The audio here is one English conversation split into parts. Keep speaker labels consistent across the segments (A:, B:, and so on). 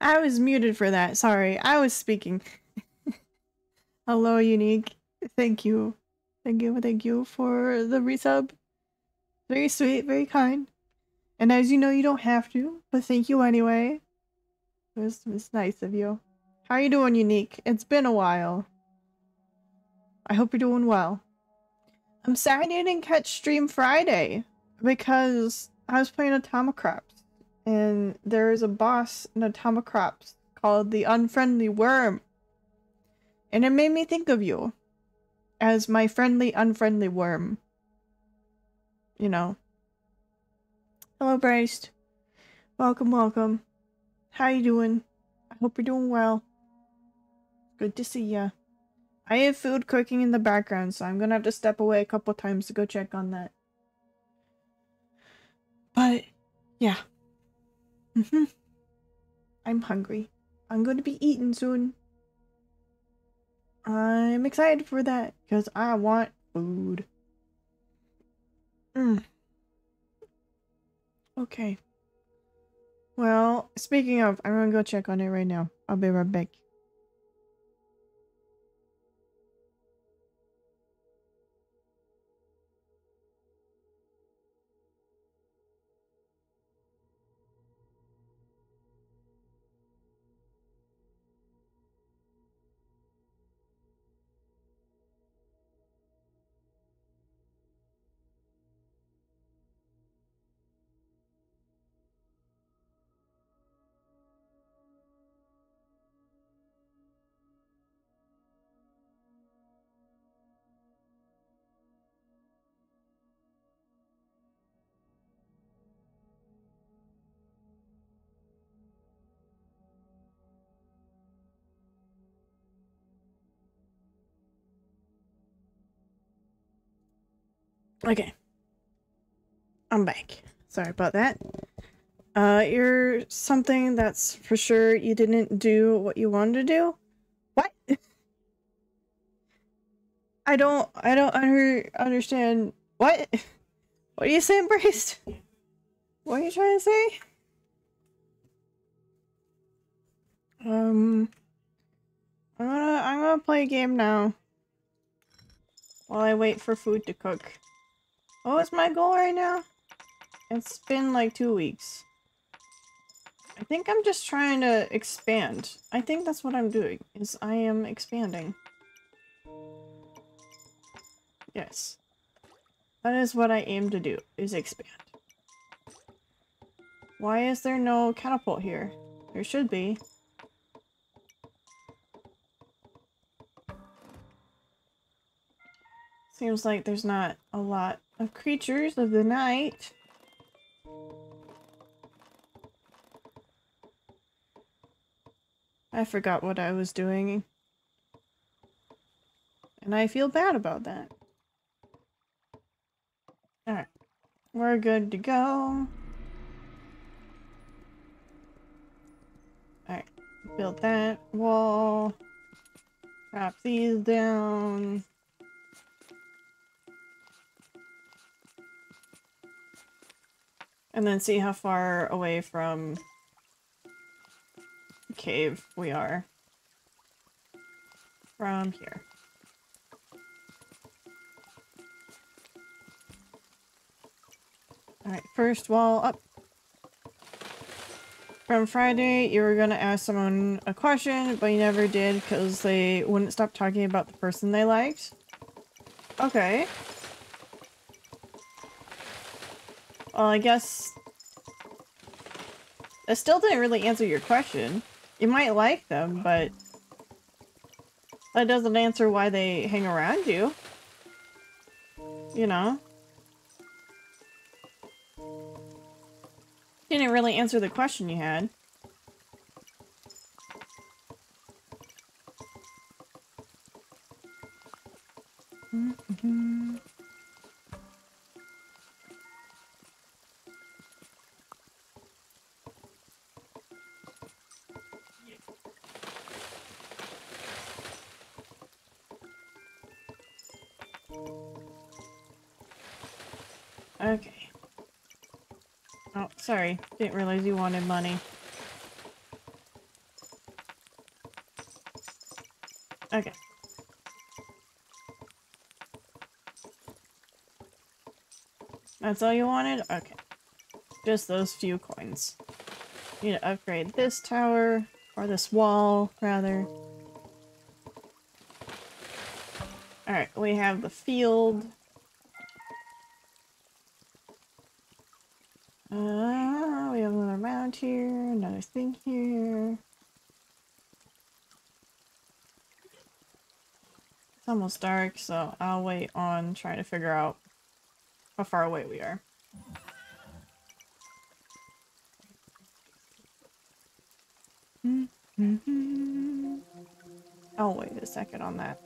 A: I was muted for that. Sorry, I was speaking. Hello, Unique. Thank you. Thank you, thank you for the resub. Very sweet, very kind. And as you know, you don't have to, but thank you anyway. It was, it was nice of you. How are you doing, Unique? It's been a while. I hope you're doing well. I'm sad you didn't catch Stream Friday because I was playing Atomicrops and there's a boss in Atomicrops called the Unfriendly Worm. And it made me think of you as my friendly, unfriendly worm. You know. Hello, Bryce. Welcome, welcome. How you doing? I hope you're doing well. Good to see ya. I have food cooking in the background, so I'm gonna have to step away a couple times to go check on that. But, yeah. Mm hmm I'm hungry. I'm going to be eating soon. I'm excited for that because I want food. Mm. Okay. Well, speaking of, I'm gonna go check on it right now. I'll be right back. Okay. I'm back. Sorry about that. Uh, you're something that's for sure you didn't do what you wanted to do? What? I don't, I don't under, understand. What? What are you saying, Braced? What are you trying to say? Um, I'm gonna, I'm gonna play a game now. While I wait for food to cook. Oh, what was my goal right now? It's been like two weeks. I think I'm just trying to expand. I think that's what I'm doing, is I am expanding. Yes. That is what I aim to do, is expand. Why is there no catapult here? There should be. Seems like there's not a lot of creatures of the night. I forgot what I was doing. And I feel bad about that. Alright. We're good to go. Alright. Build that wall. Drop these down. And then see how far away from cave we are. From here. Alright, first wall up. From Friday, you were gonna ask someone a question, but you never did because they wouldn't stop talking about the person they liked. Okay. Well, I guess... That still didn't really answer your question. You might like them, but... That doesn't answer why they hang around you. You know? Didn't really answer the question you had. Sorry, didn't realize you wanted money. Okay. That's all you wanted? Okay. Just those few coins. You need to upgrade this tower, or this wall, rather. Alright, we have the field. Thing here. It's almost dark, so I'll wait on trying to figure out how far away we are. I'll wait a second on that.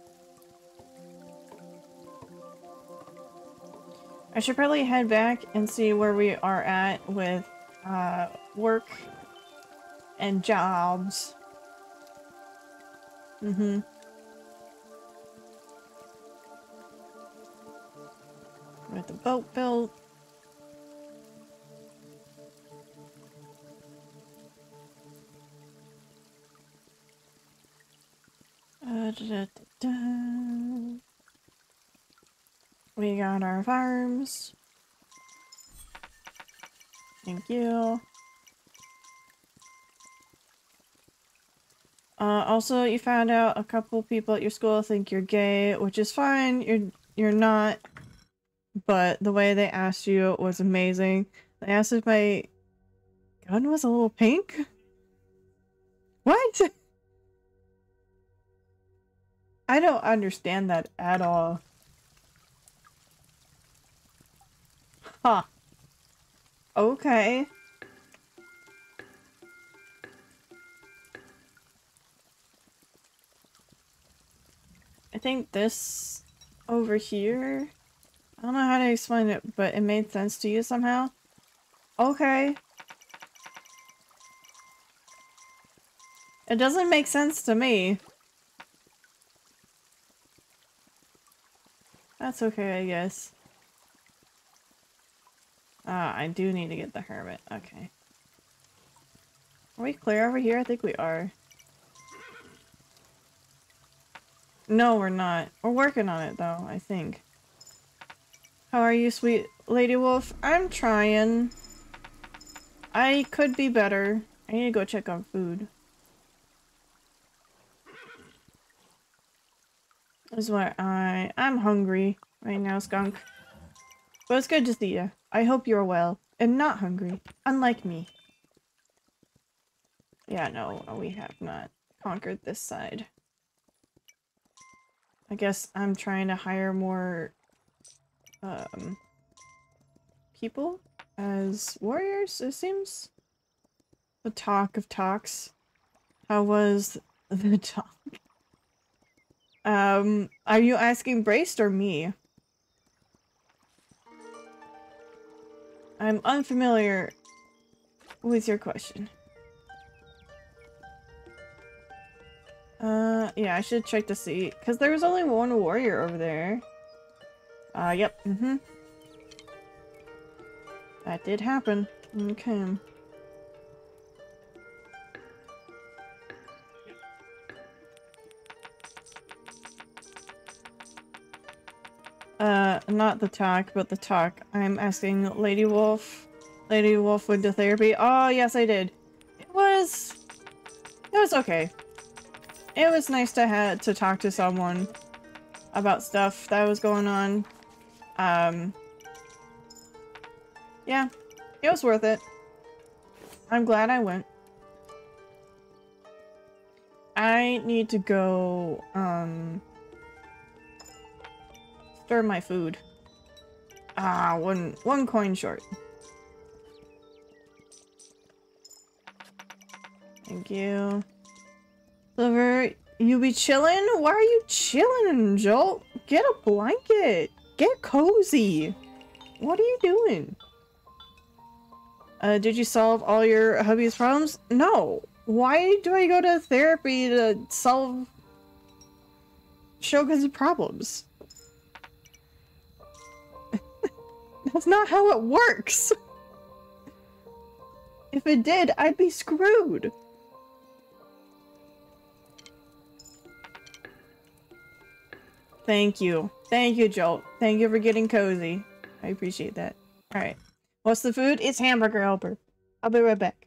A: I should probably head back and see where we are at with uh, work and jobs. Mm-hmm. With the boat built. We got our farms. Thank you. Uh, also, you found out a couple people at your school think you're gay, which is fine. You're you're not. But the way they asked you was amazing. They asked if my gun was a little pink. What? I don't understand that at all. Huh. Okay. I think this over here, I don't know how to explain it, but it made sense to you somehow. Okay. It doesn't make sense to me. That's okay, I guess. Ah, I do need to get the hermit. Okay. Are we clear over here? I think we are. No, we're not. We're working on it, though, I think. How are you, sweet lady wolf? I'm trying. I could be better. I need to go check on food. This is what I... I'm hungry right now, skunk. But it's good to see you. I hope you're well and not hungry, unlike me. Yeah, no, we have not conquered this side. I guess I'm trying to hire more um, people as warriors, it seems. The talk of talks. How was the talk? Um, are you asking Braced or me? I'm unfamiliar with your question. Uh, yeah, I should check to see. Because there was only one warrior over there. Uh, yep, mm-hmm. That did happen. Okay. Uh, not the talk, but the talk. I'm asking Lady Wolf. Lady Wolf went to therapy. Oh, yes, I did. It was... It was okay. It was nice to have to talk to someone about stuff that was going on. Um... Yeah, it was worth it. I'm glad I went. I need to go, um... Stir my food. Ah, one one coin short. Thank you. Silver, you be chilling? Why are you chilling, Joel? Get a blanket. Get cozy. What are you doing? Uh, did you solve all your hubby's problems? No. Why do I go to therapy to solve Shogun's problems? That's not how it works! If it did, I'd be screwed! Thank you. Thank you, Jolt. Thank you for getting cozy. I appreciate that. Alright. What's the food? It's hamburger helper. I'll be right back.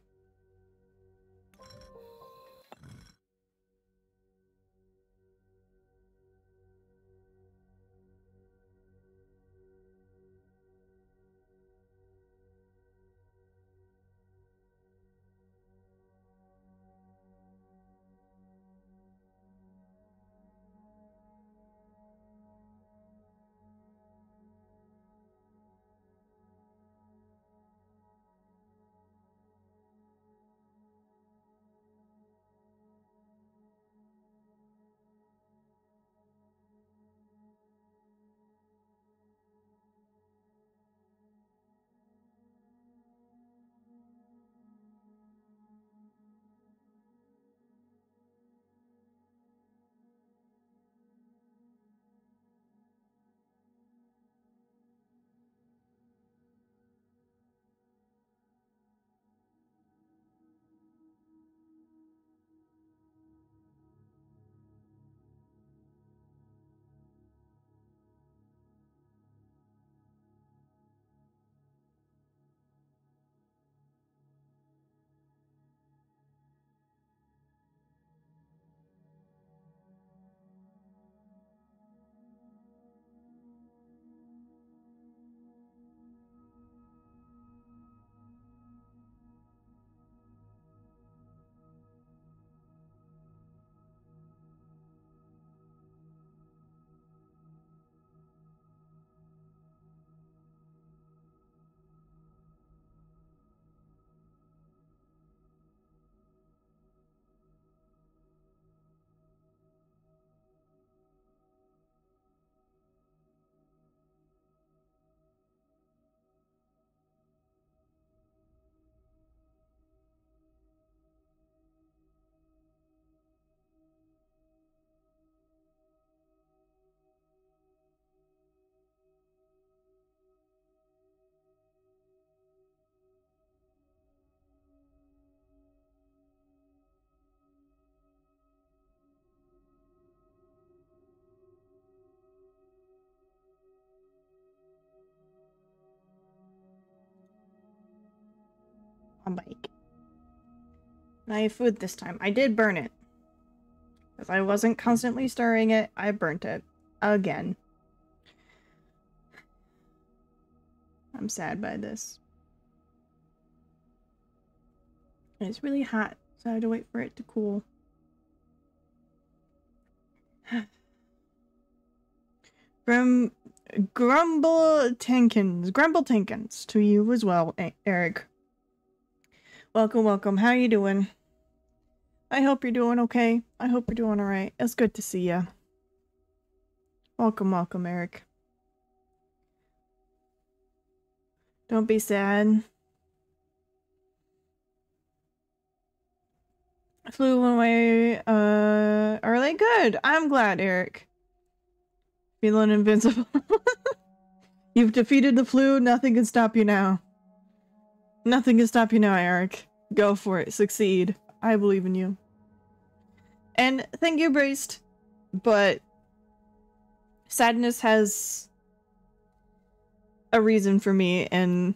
A: Bike. My food this time. I did burn it. Because I wasn't constantly stirring it, I burnt it. Again. I'm sad by this. it's really hot, so I had to wait for it to cool. Grum Grumble Tankins. Grumble Tankins to you as well, Eric. Welcome, welcome. How you doing? I hope you're doing okay. I hope you're doing alright. It's good to see you. Welcome, welcome, Eric. Don't be sad. I flew away uh early. Good. I'm glad, Eric. Feeling invincible. You've defeated the flu. Nothing can stop you now. Nothing can stop you now, Eric. Go for it. Succeed. I believe in you. And thank you, Braced. But sadness has a reason for me, and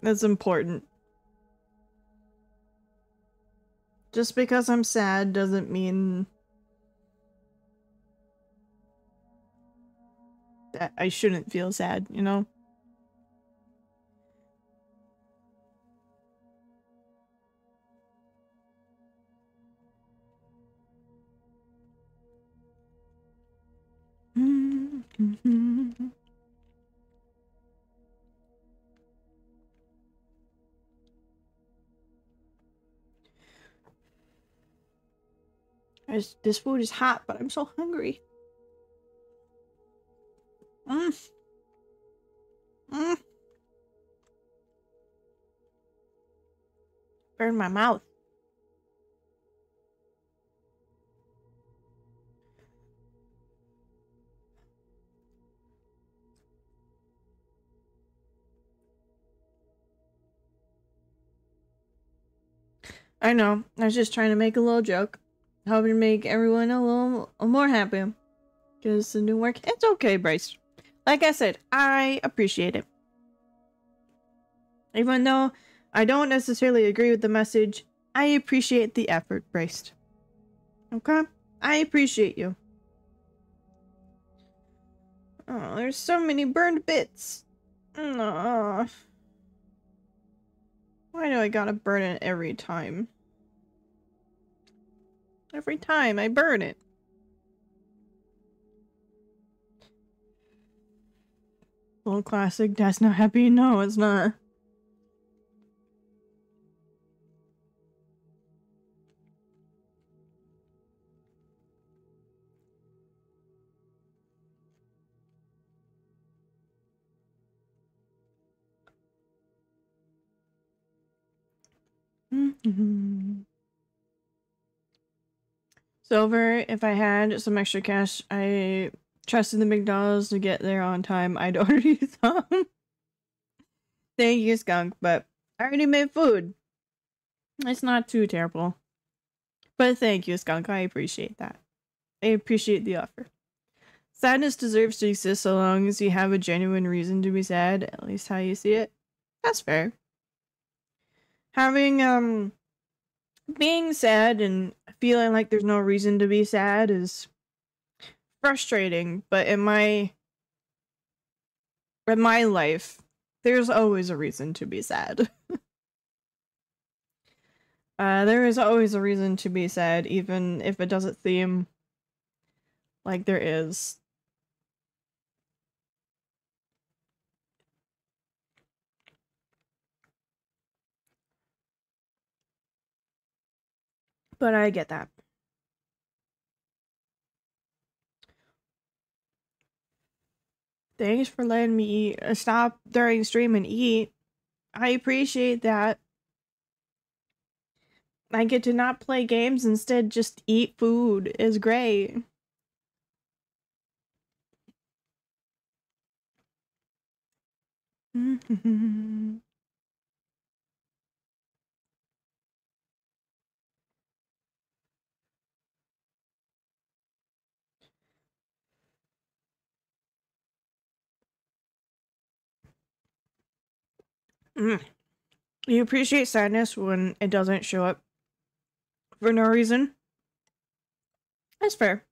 A: that's important. Just because I'm sad doesn't mean that I shouldn't feel sad, you know? This, this food is hot, but I'm so hungry. Mm. Mm. Burn my mouth. I know. I was just trying to make a little joke. Hoping to make everyone a little more happy. Because the new work, it's okay, Bryce. Like I said, I appreciate it. Even though I don't necessarily agree with the message, I appreciate the effort, Bryce. Okay? I appreciate you. Oh, there's so many burned bits. No. Why do I gotta burn it every time? Every time I burn it. Old classic, that's not happy. No, it's not. Silver, if I had some extra cash, I trusted the McDonald's to get there on time. I'd order you some. Thank you, Skunk, but I already made food. It's not too terrible. But thank you, Skunk. I appreciate that. I appreciate the offer. Sadness deserves to exist so long as you have a genuine reason to be sad, at least how you see it. That's fair. Having, um, being sad and feeling like there's no reason to be sad is frustrating, but in my in my life, there's always a reason to be sad. uh, there is always a reason to be sad, even if it doesn't seem like there is. But I get that. Thanks for letting me uh, stop during stream and eat. I appreciate that. I get to not play games, instead just eat food is great. Mm. Mm-hmm. You appreciate sadness when it doesn't show up for no reason. That's fair.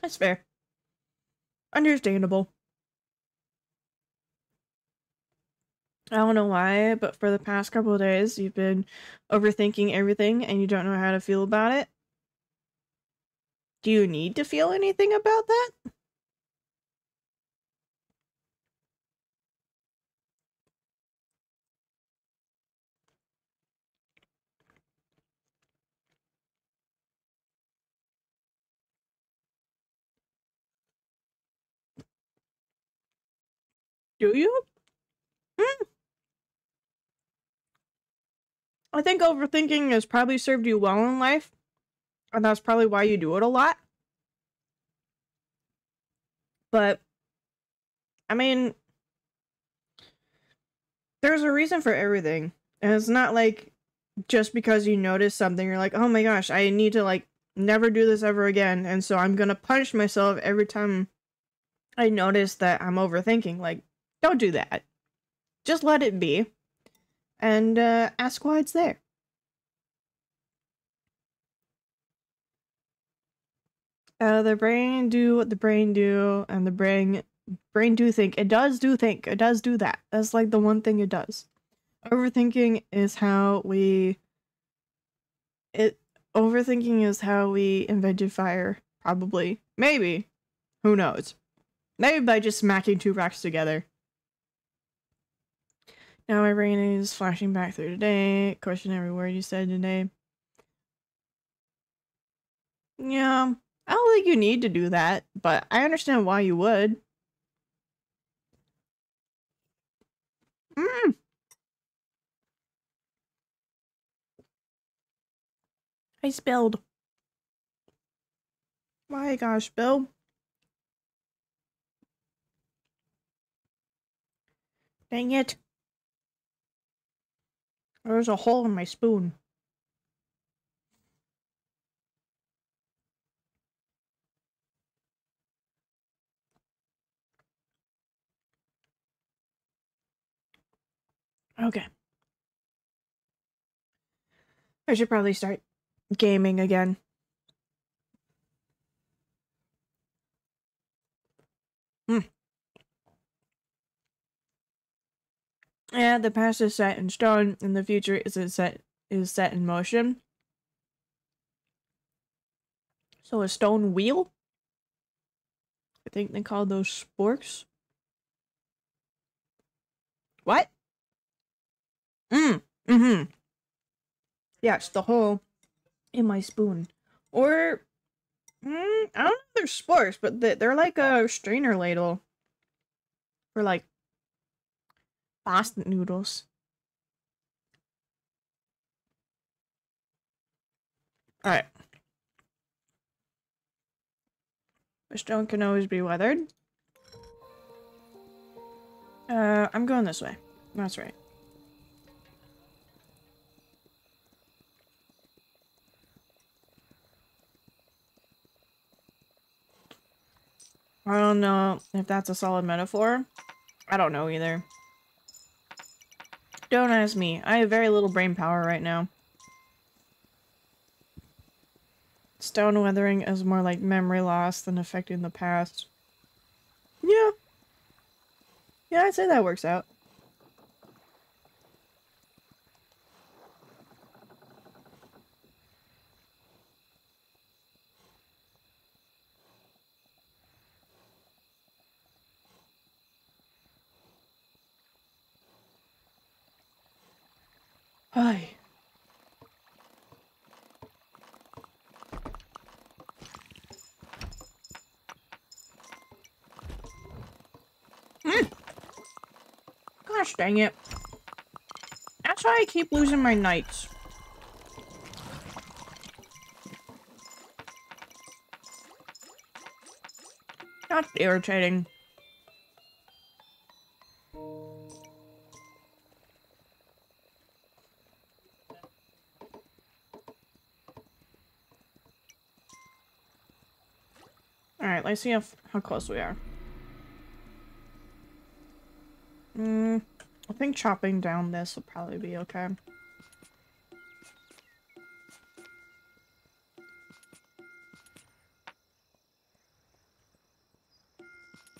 A: That's fair. Understandable. I don't know why, but for the past couple of days, you've been overthinking everything and you don't know how to feel about it. Do you need to feel anything about that? Do you? Mm. I think overthinking has probably served you well in life. And that's probably why you do it a lot. But, I mean, there's a reason for everything. And it's not like just because you notice something, you're like, oh my gosh, I need to, like, never do this ever again. And so I'm gonna punish myself every time I notice that I'm overthinking. Like, don't do that. Just let it be. And uh, ask why it's there. Uh, the brain do what the brain do, and the brain brain do think. It does do think. It does do that. That's like the one thing it does. Overthinking is how we. It overthinking is how we invented fire. Probably, maybe, who knows? Maybe by just smacking two rocks together. Now my brain is flashing back through today, question every word you said today. Yeah, I don't think you need to do that, but I understand why you would. Mm. I spilled. My gosh, Bill. Dang it. There's a hole in my spoon. Okay. I should probably start gaming again. Yeah, the past is set in stone, and the future is set is set in motion. So a stone wheel? I think they call those sporks. What? Mm. Mm-hmm. Yes, the hole in my spoon. Or mm, I don't know if they're sporks, but they're like a strainer ladle. For like pasta noodles. Alright. The stone can always be weathered. Uh, I'm going this way. That's right. I don't know if that's a solid metaphor. I don't know either. Don't ask me. I have very little brain power right now. Stone weathering is more like memory loss than affecting the past. Yeah. Yeah, I'd say that works out. Hi. Mm. Gosh dang it. That's why I keep losing my knights. That's irritating. Let's see how, how close we are. Mm, I think chopping down this will probably be okay.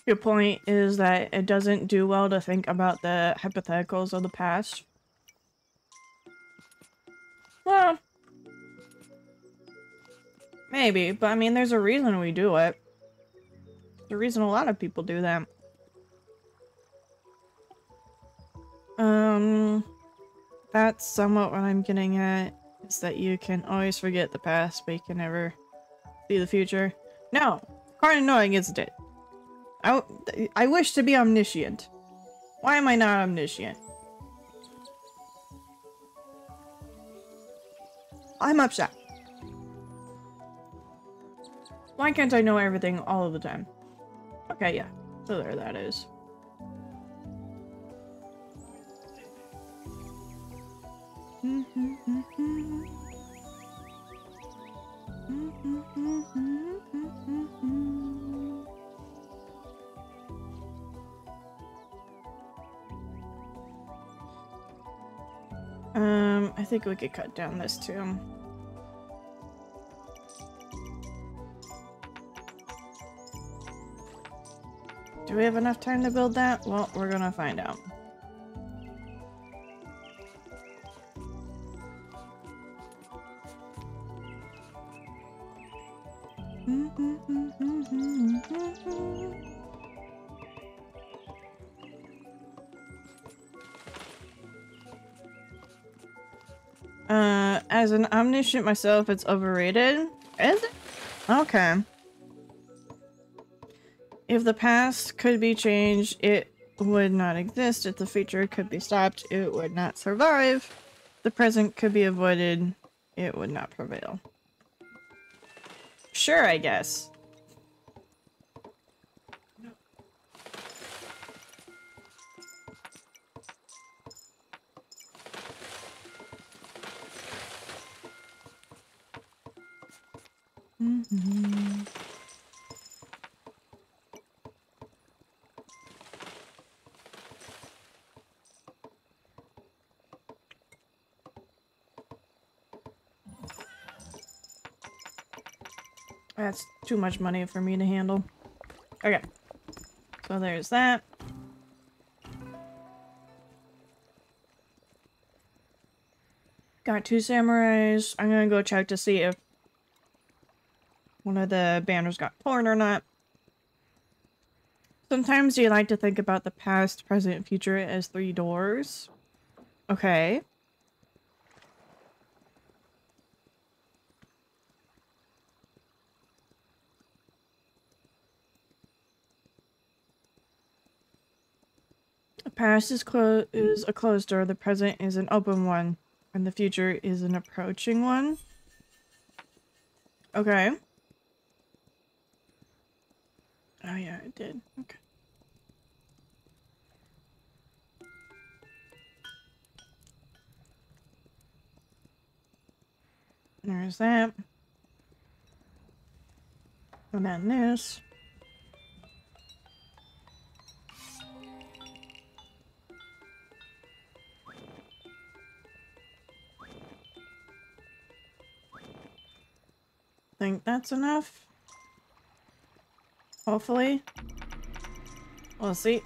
A: Your point is that it doesn't do well to think about the hypotheticals of the past. Well, maybe, but I mean, there's a reason we do it. A reason a lot of people do that. Um, that's somewhat what I'm getting at, is that you can always forget the past, but you can never see the future. No, Quite annoying, isn't it. I, I wish to be omniscient. Why am I not omniscient? I'm upset. Why can't I know everything all of the time? Okay, yeah. So there that is. Um, I think we could cut down this too. Do we have enough time to build that? Well, we're gonna find out. Uh, as an omniscient myself, it's overrated. Is it? Okay. If the past could be changed, it would not exist. If the future could be stopped, it would not survive. The present could be avoided, it would not prevail. Sure, I guess. Mm That's too much money for me to handle. Okay. So there's that. Got two samurais. I'm gonna go check to see if one of the banners got torn or not. Sometimes you like to think about the past, present, future as three doors. Okay. Past is, clo is a closed door, the present is an open one, and the future is an approaching one. Okay. Oh yeah, it did. Okay. There's that. And then this. Think that's enough? Hopefully. We'll see.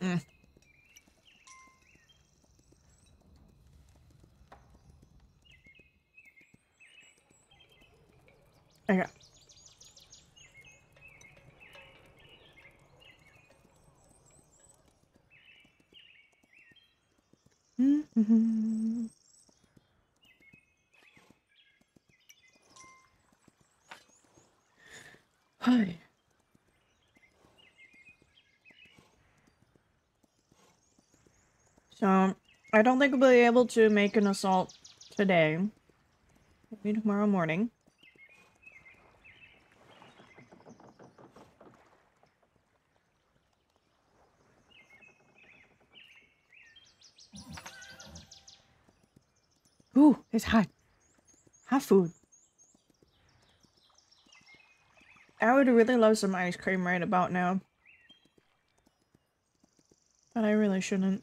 A: Mm. Okay. Mm-hmm. Hi. So, I don't think we'll be able to make an assault today. Maybe tomorrow morning. Ooh, it's hot. Hot food. I would really love some ice cream right about now. But I really shouldn't.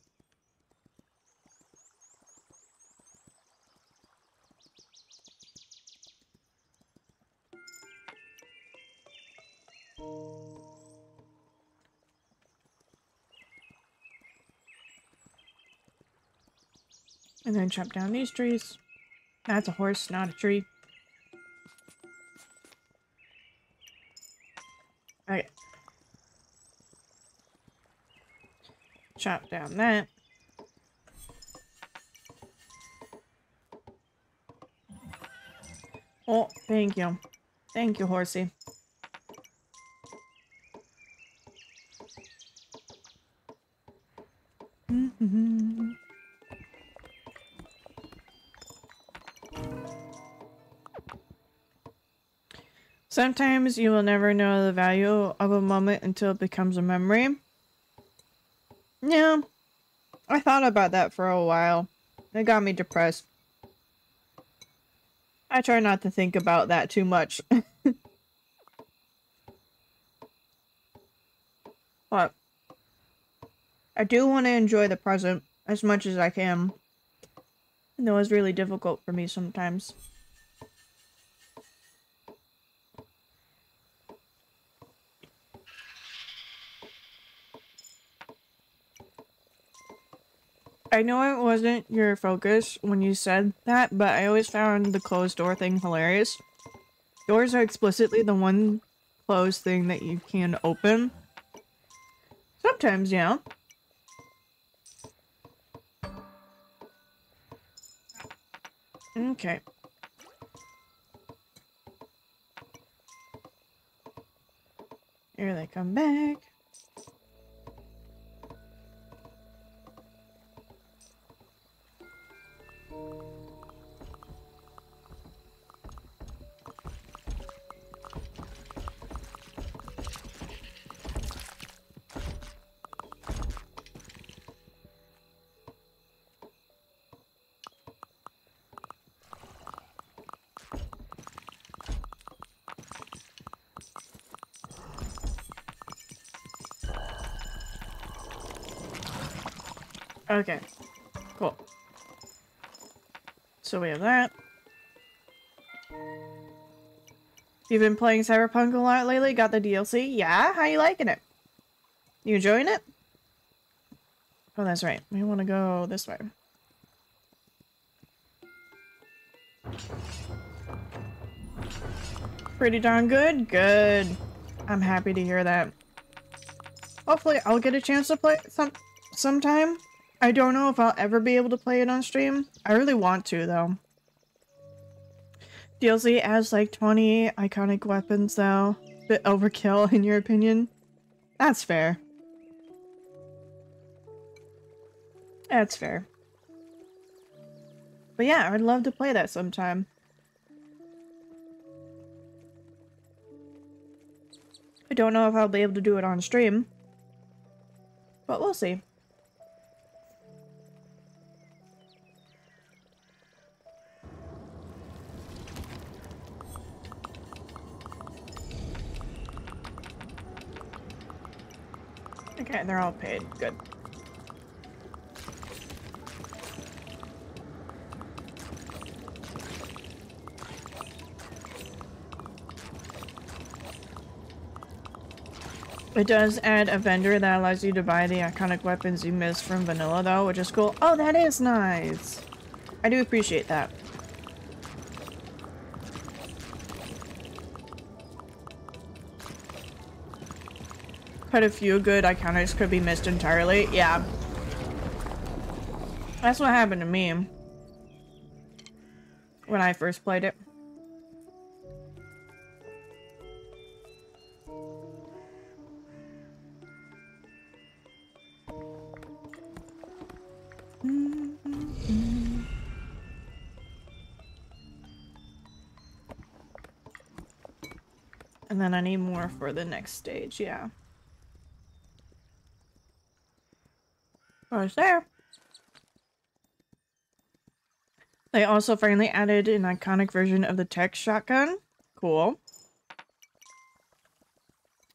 A: And then chop down these trees. That's a horse, not a tree. Chop down that. Oh, thank you. Thank you, horsey. Sometimes you will never know the value of a moment until it becomes a memory. Yeah, I thought about that for a while. It got me depressed. I try not to think about that too much. but I do want to enjoy the present as much as I can. And it was really difficult for me sometimes. I know it wasn't your focus when you said that, but I always found the closed door thing hilarious. Doors are explicitly the one closed thing that you can open. Sometimes, yeah. Okay. Here they come back. Okay. Cool. So we have that. You've been playing Cyberpunk a lot lately? Got the DLC? Yeah? How you liking it? You enjoying it? Oh, that's right. We want to go this way. Pretty darn good? Good. I'm happy to hear that. Hopefully I'll get a chance to play some sometime. I don't know if I'll ever be able to play it on stream. I really want to though. DLC adds like 20 iconic weapons though. Bit overkill in your opinion? That's fair. That's fair. But yeah, I'd love to play that sometime. I don't know if I'll be able to do it on stream. But we'll see. Okay, they're all paid. Good. It does add a vendor that allows you to buy the iconic weapons you missed from vanilla though, which is cool. Oh, that is nice! I do appreciate that. A few good iconics could be missed entirely. Yeah. That's what happened to me. When I first played it. And then I need more for the next stage, yeah. It's there. They also finally added an iconic version of the tech shotgun. Cool.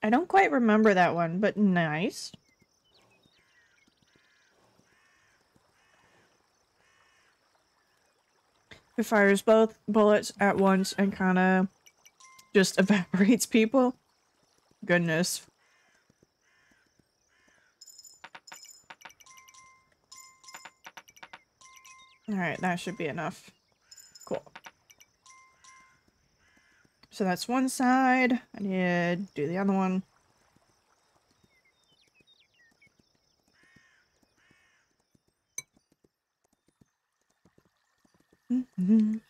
A: I don't quite remember that one, but nice. It fires both bullets at once and kind of just evaporates people. Goodness. Alright, that should be enough. Cool. So that's one side. I need to do the other one. Mm -hmm.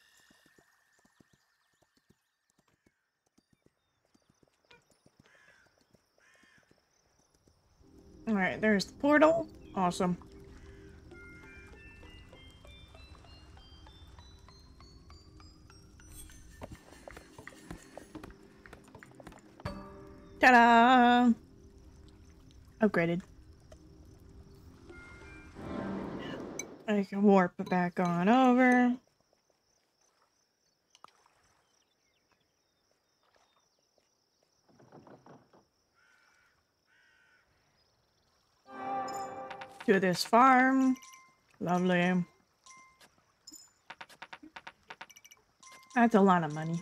A: Alright, there's the portal. Awesome. Upgraded. I can warp back on over. To this farm. Lovely. That's a lot of money.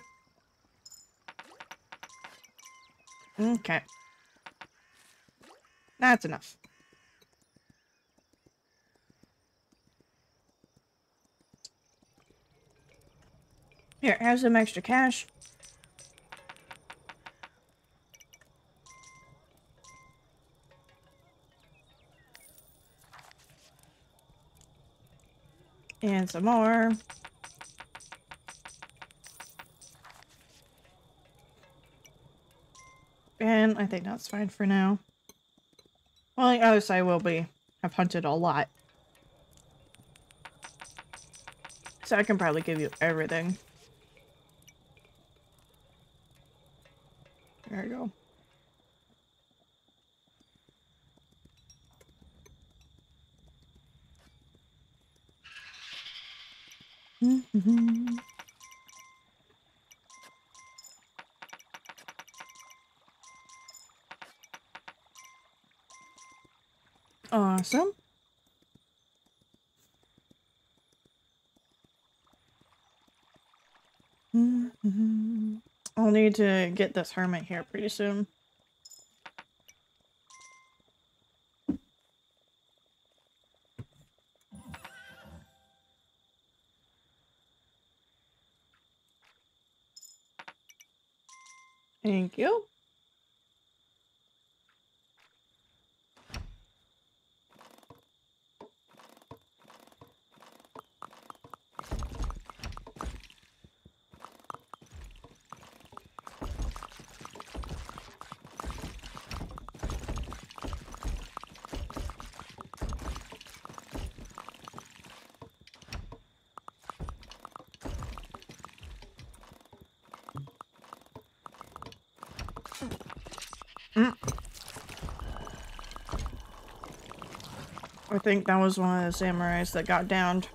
A: Okay. That's enough. Here, have some extra cash. And some more. And I think that's fine for now. Well, other side will be. I've hunted a lot. So I can probably give you everything. There you go. Mm-hmm. Awesome. need to get this hermit here pretty soon. Thank you. I think that was one of the samurais that got downed.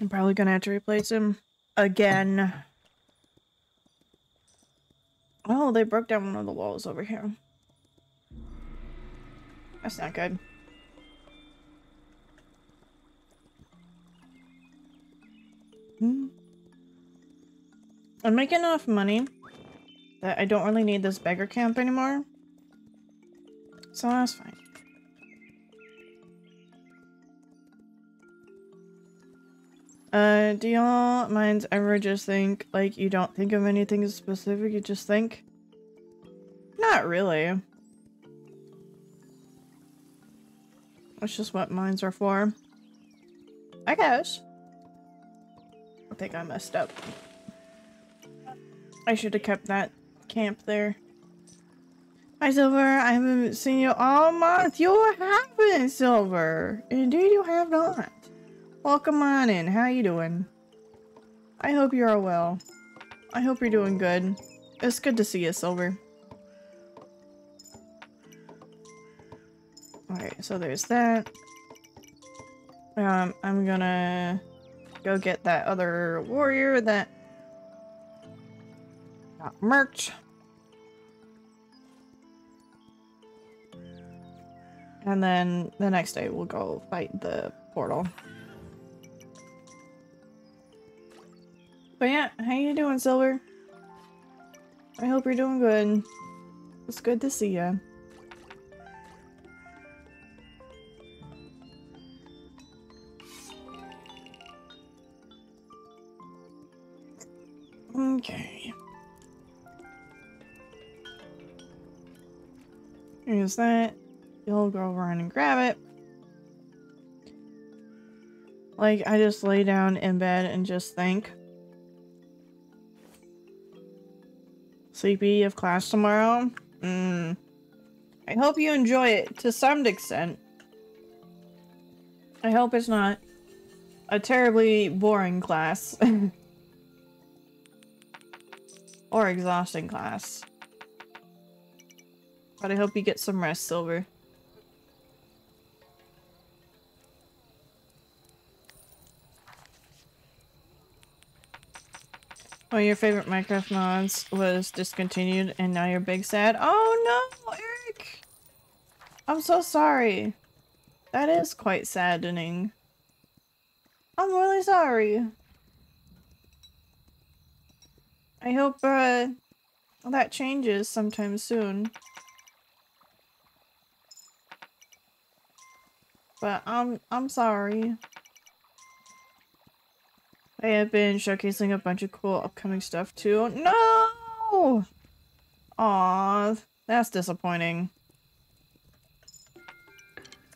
A: I'm probably gonna have to replace him again. Oh, they broke down one of the walls over here. That's not good. Hmm. I'm making enough money that I don't really need this beggar camp anymore. So that's fine. Do y'all minds ever just think, like, you don't think of anything specific, you just think? Not really. That's just what minds are for. I guess. I think I messed up. I should have kept that camp there. Hi, Silver. I haven't seen you all month. You haven't, Silver. Indeed, you have not. Welcome on in. How you doing? I hope you're well. I hope you're doing good. It's good to see you, Silver. Alright, so there's that. Um, I'm gonna go get that other warrior that got merch. And then the next day we'll go fight the portal. But yeah, how you doing, Silver? I hope you're doing good. It's good to see you. Okay. Here's that. You'll go around and grab it. Like, I just lay down in bed and just think. Sleepy of class tomorrow? Hmm. I hope you enjoy it to some extent. I hope it's not a terribly boring class. or exhausting class. But I hope you get some rest, Silver. Well, your favorite Minecraft mods was discontinued and now you're big sad. Oh no, Eric! I'm so sorry. That is quite saddening. I'm really sorry. I hope uh, that changes sometime soon. But I'm I'm sorry. I have been showcasing a bunch of cool upcoming stuff too. No! Aw, that's disappointing.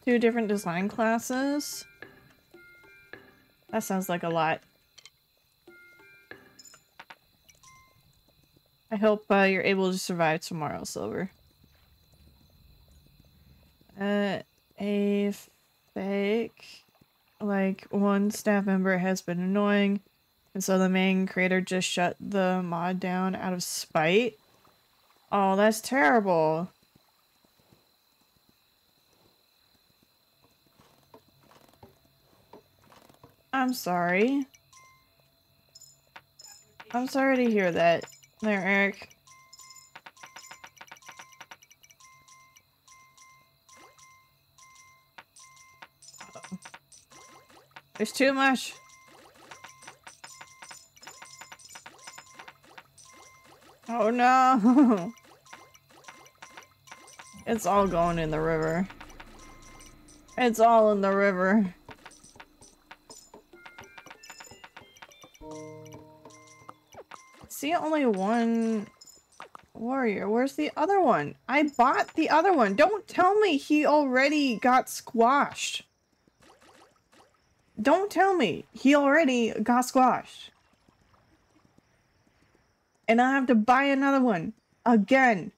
A: Two different design classes? That sounds like a lot. I hope uh, you're able to survive tomorrow, Silver. Uh, a fake like one staff member has been annoying and so the main creator just shut the mod down out of spite. Oh, that's terrible. I'm sorry. I'm sorry to hear that there, Eric. There's too much. Oh no! It's all going in the river. It's all in the river. See only one warrior. Where's the other one? I bought the other one. Don't tell me he already got squashed. Don't tell me he already got squashed. And I have to buy another one. Again.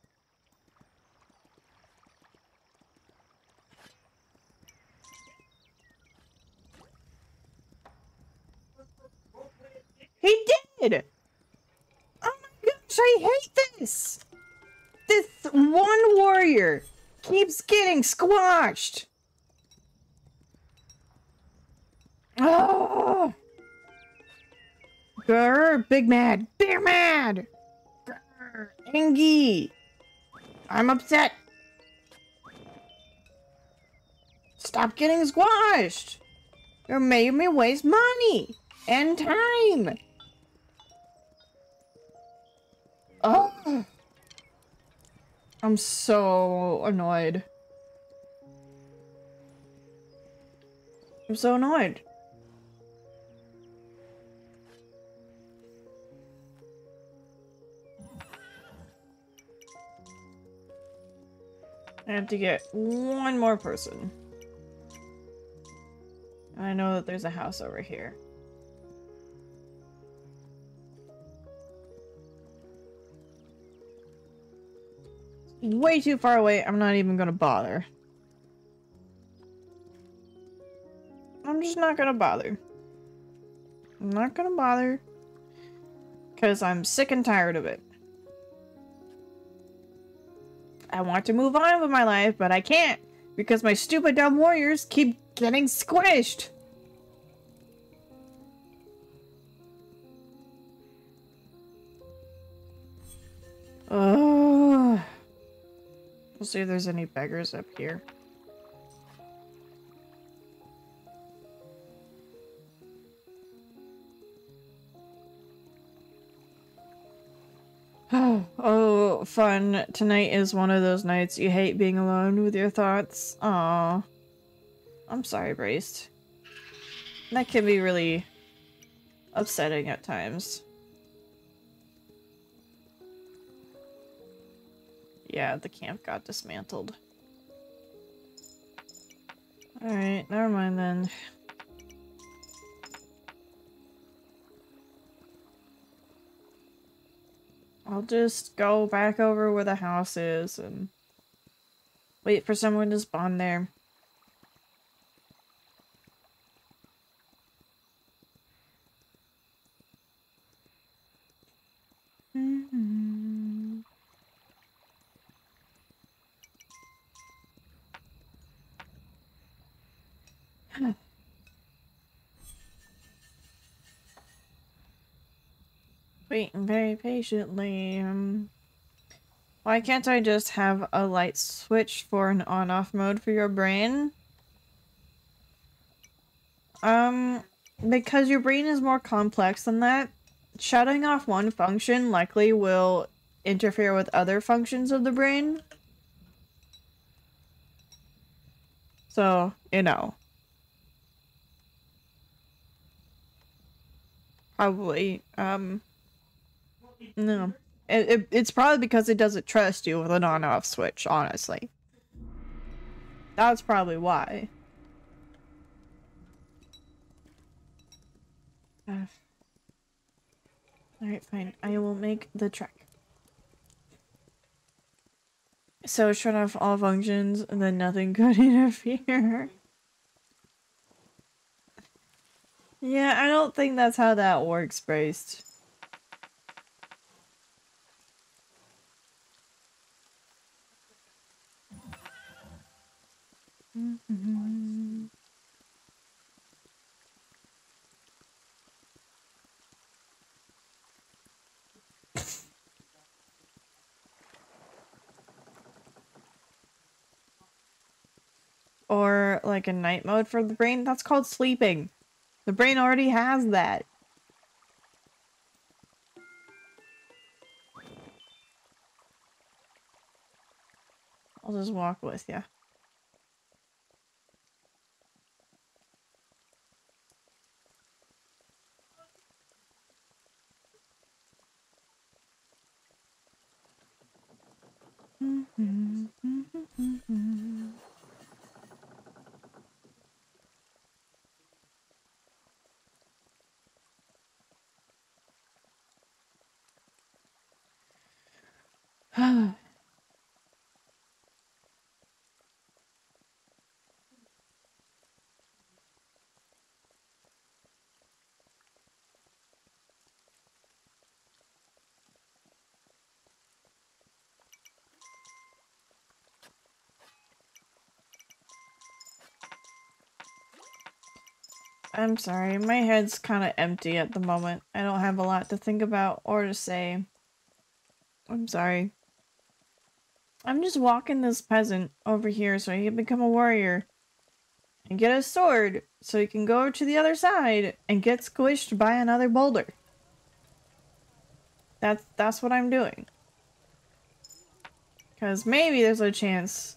A: He did! Oh my gosh, I hate this! This one warrior keeps getting squashed! Oh! Grr, big mad, big mad! Grr, Angie! I'm upset! Stop getting squashed! You're making me waste money! And time! Oh! I'm so annoyed. I'm so annoyed. I have to get one more person. I know that there's a house over here. way too far away. I'm not even gonna bother. I'm just not gonna bother. I'm not gonna bother. Because I'm sick and tired of it. I want to move on with my life, but I can't. Because my stupid dumb warriors keep getting squished. Ugh. We'll see if there's any beggars up here. oh, Oh, fun. Tonight is one of those nights you hate being alone with your thoughts. Aw. I'm sorry, Braced. That can be really upsetting at times. Yeah, the camp got dismantled. Alright, never mind then. I'll just go back over where the house is and wait for someone to spawn there. Patiently. Why can't I just have a light switch for an on-off mode for your brain? Um, because your brain is more complex than that. Shutting off one function likely will interfere with other functions of the brain. So, you know. Probably, um... No. It, it, it's probably because it doesn't trust you with an on-off switch, honestly. That's probably why. Uh, Alright, fine. I will make the trek. So shut off all functions and then nothing could interfere. yeah, I don't think that's how that works, Braced. Mm-hmm. Or like a night mode for the brain. That's called sleeping. The brain already has that. I'll just walk with you. 嗯嗯嗯嗯嗯。I'm sorry, my head's kind of empty at the moment. I don't have a lot to think about or to say. I'm sorry. I'm just walking this peasant over here so he can become a warrior. And get a sword so he can go to the other side and get squished by another boulder. That's that's what I'm doing. Cause maybe there's a chance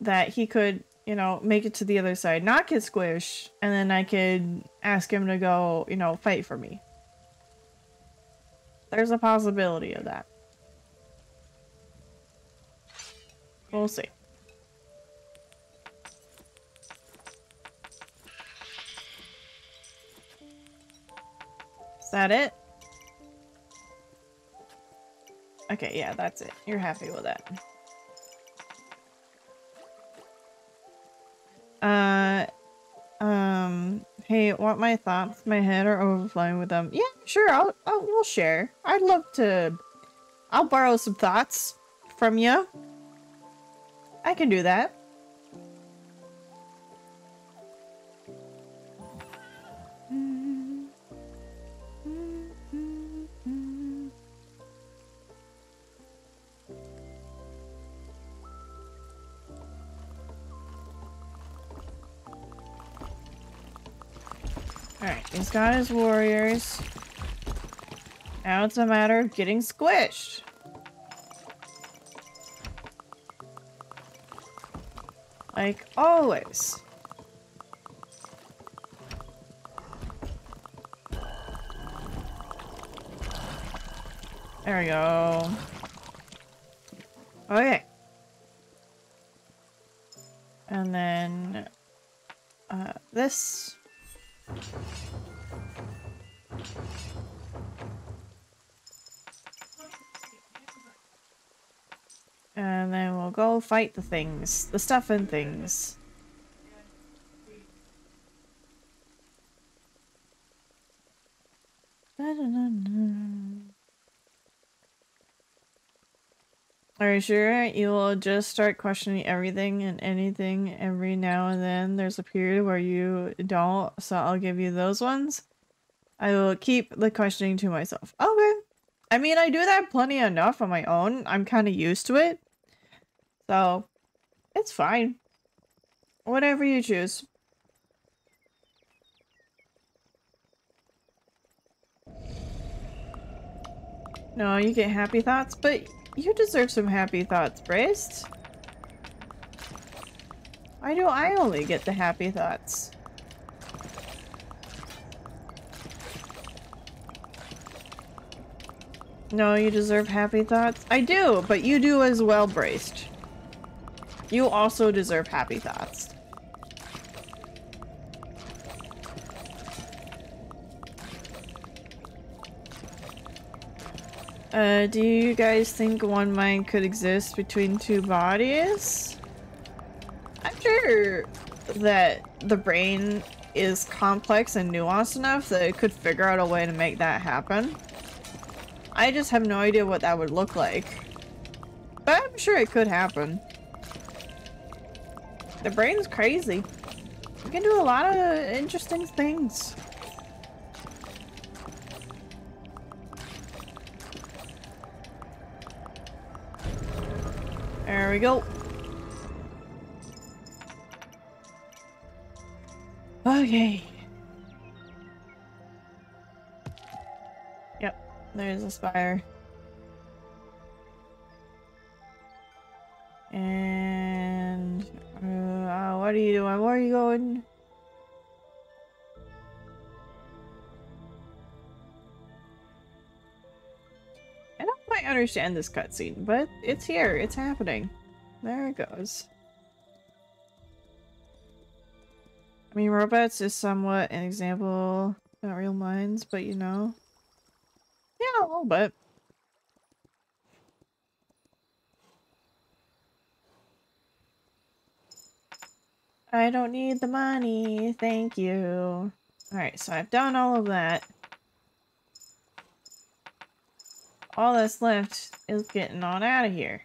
A: that he could you know, make it to the other side, not get squished, and then I could ask him to go, you know, fight for me. There's a possibility of that. We'll see. Is that it? Okay, yeah, that's it. You're happy with that. Uh, um, hey, want my thoughts? My head are overflowing with them. Yeah, sure, I'll, I'll, we'll share. I'd love to, I'll borrow some thoughts from you. I can do that. He's got his warriors. Now it's a matter of getting squished. Like always. There we go. Okay. And then uh, this fight the things, the stuff and things. Are you sure you will just start questioning everything and anything every now and then? There's a period where you don't, so I'll give you those ones. I will keep the questioning to myself. Okay. I mean, I do that plenty enough on my own. I'm kind of used to it. So, it's fine. Whatever you choose. No, you get happy thoughts, but you deserve some happy thoughts, Braced. Why do I only get the happy thoughts? No, you deserve happy thoughts? I do, but you do as well, Braced. You also deserve happy thoughts. Uh, do you guys think one mind could exist between two bodies? I'm sure that the brain is complex and nuanced enough that it could figure out a way to make that happen. I just have no idea what that would look like. But I'm sure it could happen. The brain's crazy. You can do a lot of interesting things. There we go. Okay. Yep, there's a spire. And uh, what are you doing? Where are you going? I don't quite understand this cutscene, but it's here. It's happening. There it goes. I mean, robots is somewhat an example, not real minds, but you know. Yeah, a little bit. I don't need the money, thank you. Alright, so I've done all of that. All that's left is getting on out of here.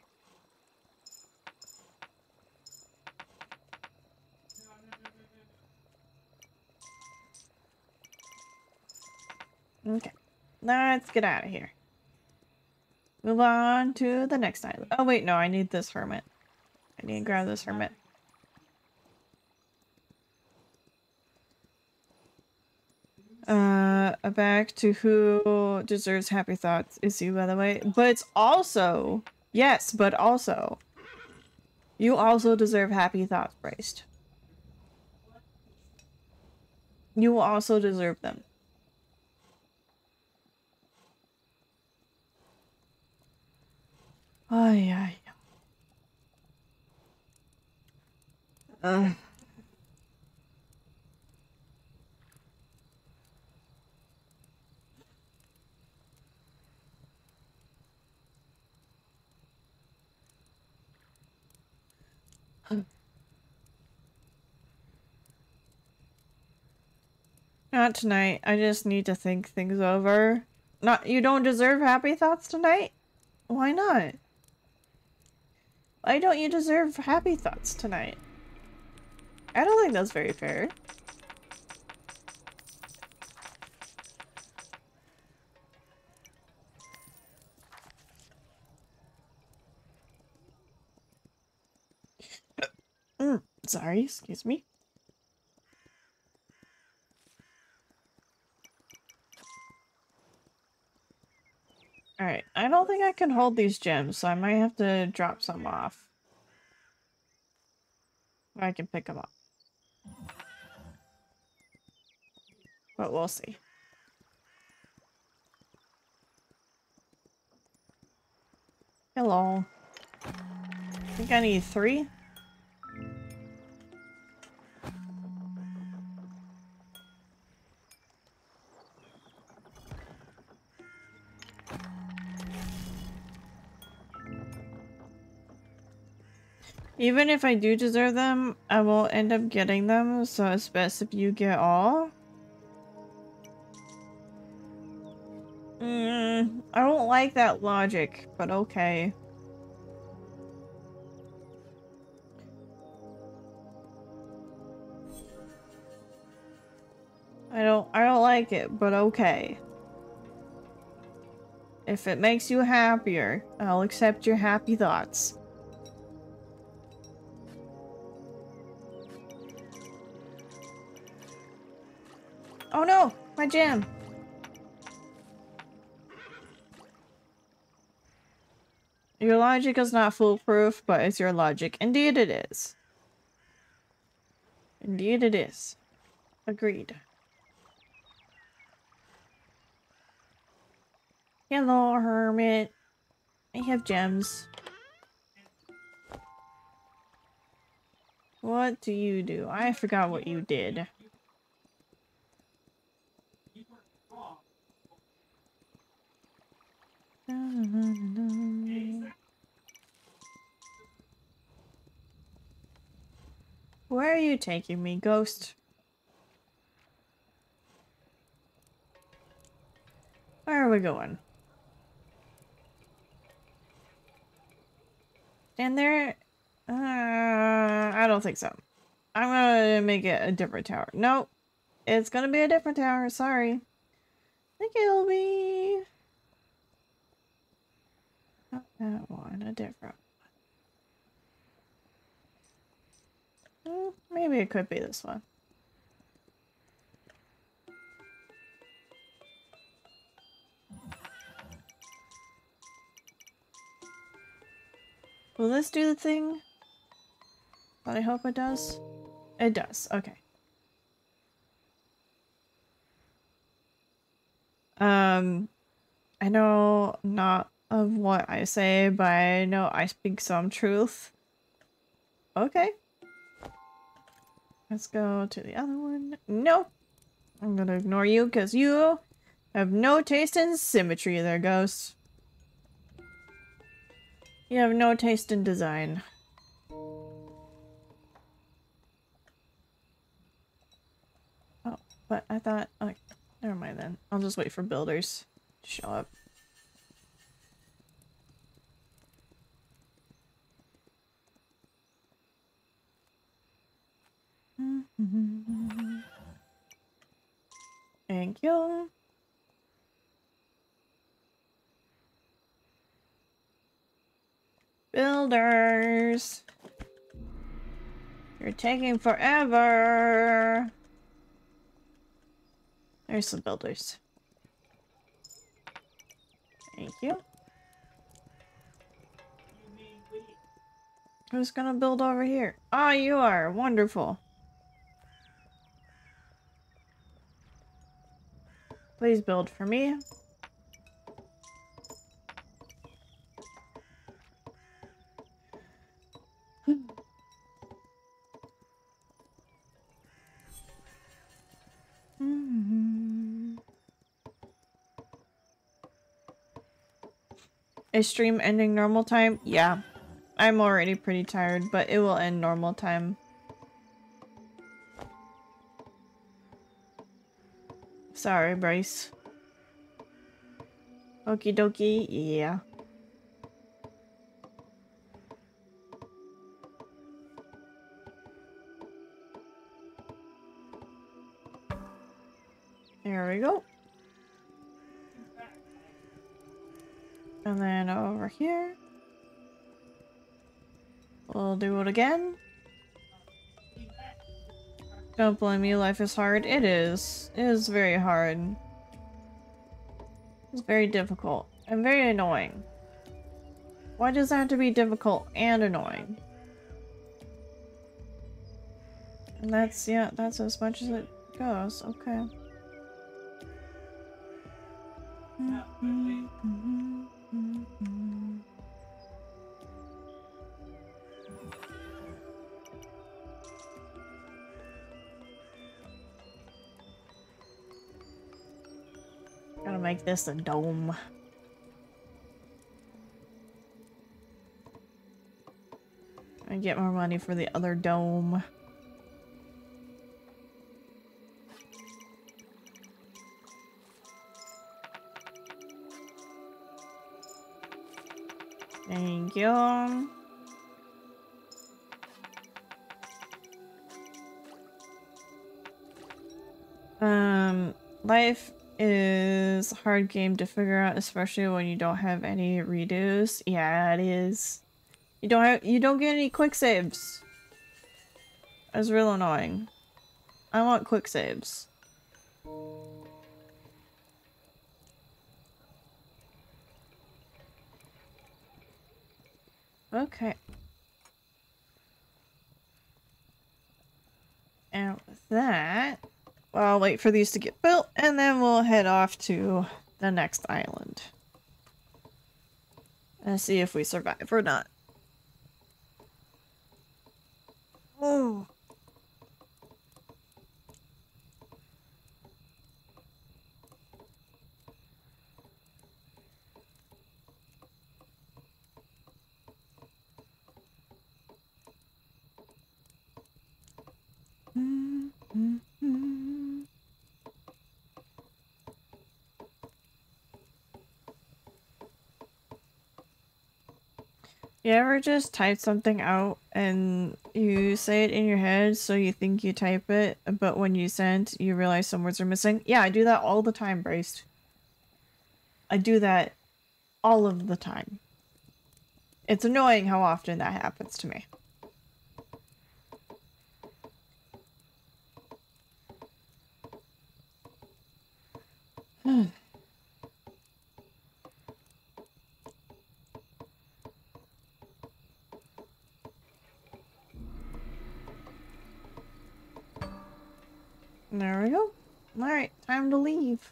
A: Okay, let's get out of here. Move on to the next island. Oh wait, no, I need this hermit. I need to grab this hermit. Uh, back to who deserves happy thoughts is you, by the way. But it's also, yes, but also, you also deserve happy thoughts, Braced. You will also deserve them. Ay, ay. Uh. Not tonight. I just need to think things over. Not you don't deserve happy thoughts tonight? Why not? Why don't you deserve happy thoughts tonight? I don't think that's very fair. Mm, sorry, excuse me. Alright, I don't think I can hold these gems, so I might have to drop some off. I can pick them up. But we'll see. Hello. I think I need three. Even if I do deserve them, I will end up getting them, so it's best if you get all. Mm, I don't like that logic, but okay. I don't I don't like it, but okay. If it makes you happier, I'll accept your happy thoughts. Oh no! My jam! Your logic is not foolproof, but it's your logic. Indeed it is. Indeed it is. Agreed. Hello, hermit. I have gems. What do you do? I forgot what you did. Where are you taking me, ghost? Where are we going? And there... Uh, I don't think so. I'm gonna make it a different tower. Nope. It's gonna be a different tower, sorry. I think it'll be... Not that one, a different one. Hmm, maybe it could be this one. Will this do the thing? But I hope it does. It does, okay. Um, I know not of what I say, but I know I speak some truth. Okay. Let's go to the other one. Nope. I'm gonna ignore you because you have no taste in symmetry there, Ghost. You have no taste in design. Oh, but I thought, like, never mind then. I'll just wait for builders to show up. Thank you. Builders. You're taking forever. There's some builders. Thank you. Who's gonna build over here? Ah, oh, you are. Wonderful. Please build for me. Hmm. Is stream ending normal time? Yeah. I'm already pretty tired, but it will end normal time. Sorry, Bryce. Okie dokie, yeah. There we go. And then over here. We'll do it again. Don't blame me, life is hard. It is. It is very hard. It's very difficult. And very annoying. Why does that have to be difficult and annoying? And that's, yeah, that's as much as it goes. Okay. Mm -hmm, mm -hmm. Gotta make this a dome. And get more money for the other dome. Thank you. Um, life is hard game to figure out, especially when you don't have any redos. Yeah, it is. You don't have you don't get any quick saves. That's real annoying. I want quick saves. Okay. And with that, I'll wait for these to get built, and then we'll head off to the next island. And see if we survive or not. Oh. Mm, mm. You ever just type something out and you say it in your head so you think you type it, but when you send, you realize some words are missing? Yeah, I do that all the time, Braced. I do that all of the time. It's annoying how often that happens to me. Hmm. There we go. Alright, time to leave.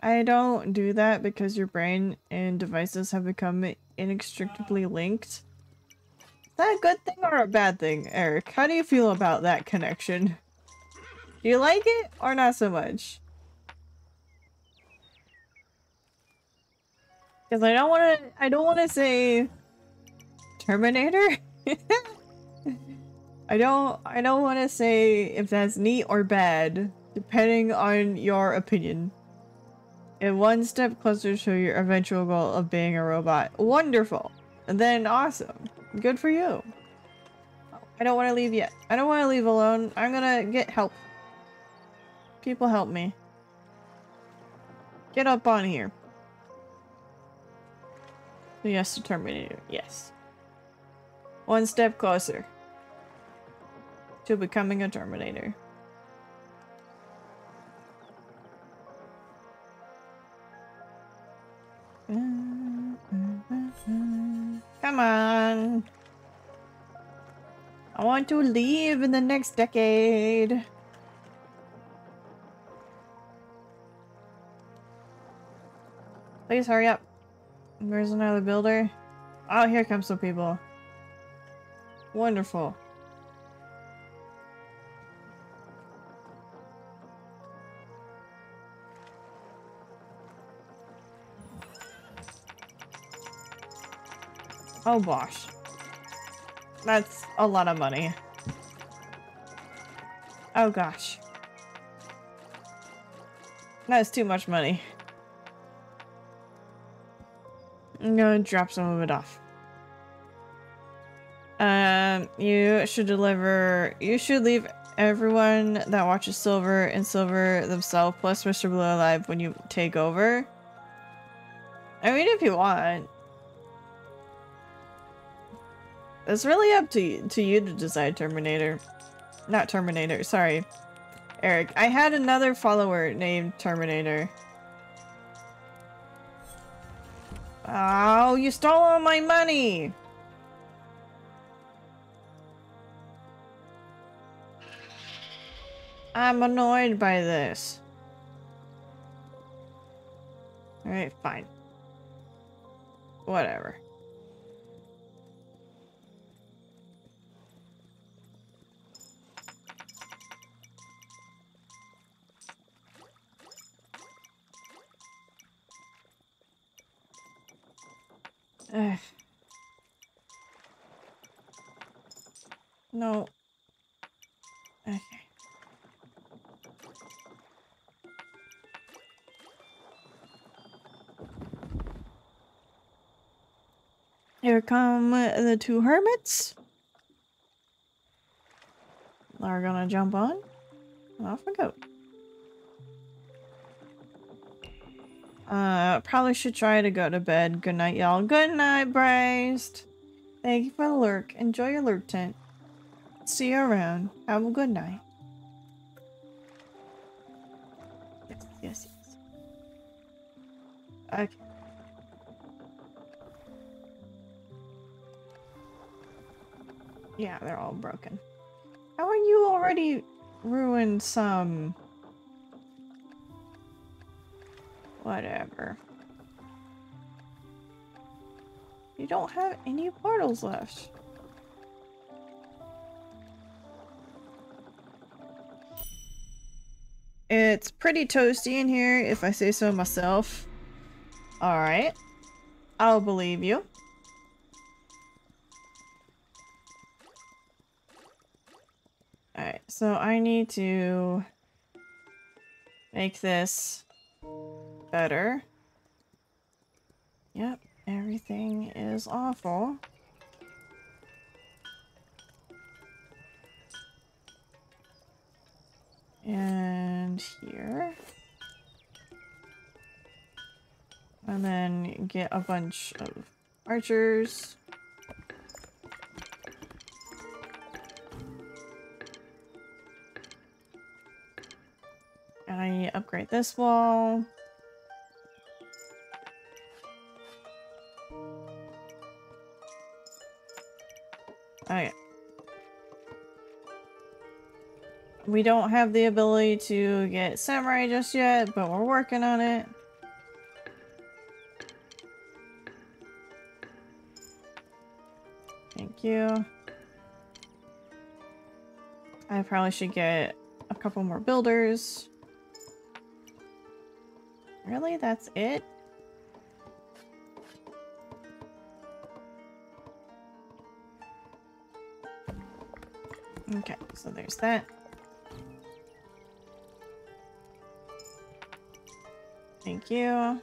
A: I don't do that because your brain and devices have become inextricably linked. Is that a good thing or a bad thing, Eric? How do you feel about that connection? Do you like it or not so much? Because I don't want to. I don't want to say Terminator. I don't. I don't want to say if that's neat or bad, depending on your opinion. And one step closer to your eventual goal of being a robot. Wonderful. And then awesome. Good for you. I don't want to leave yet. I don't want to leave alone. I'm gonna get help. People help me. Get up on here. Yes, the Terminator. Yes. One step closer to becoming a Terminator. Come on. I want to leave in the next decade. Please hurry up. There's another builder. Oh, here comes some people. Wonderful. Oh gosh. That's a lot of money. Oh gosh. That's too much money. I'm gonna drop some of it off. Um, you should deliver- you should leave everyone that watches Silver and Silver themselves plus Mr. Blue alive when you take over. I mean, if you want. It's really up to you, to you to decide, Terminator. Not Terminator, sorry. Eric. I had another follower named Terminator. Oh, you stole all my money! I'm annoyed by this. Alright, fine. Whatever. Ugh. No. Okay. Here come the two hermits. Are gonna jump on. Off we go. Uh, probably should try to go to bed. Good night, y'all. Good night, Brazed. Thank you for the lurk. Enjoy your lurk tent. See you around. Have a good night. Yes, yes, yes. Okay. Yeah, they're all broken. How are you already ruined some... Whatever. You don't have any portals left. It's pretty toasty in here, if I say so myself. Alright. I'll believe you. Alright, so I need to make this better. Yep, everything is awful. And here. And then get a bunch of archers. I upgrade this wall. Okay. we don't have the ability to get samurai just yet, but we're working on it. Thank you. I probably should get a couple more builders. Really? That's it? Okay, so there's that. Thank you.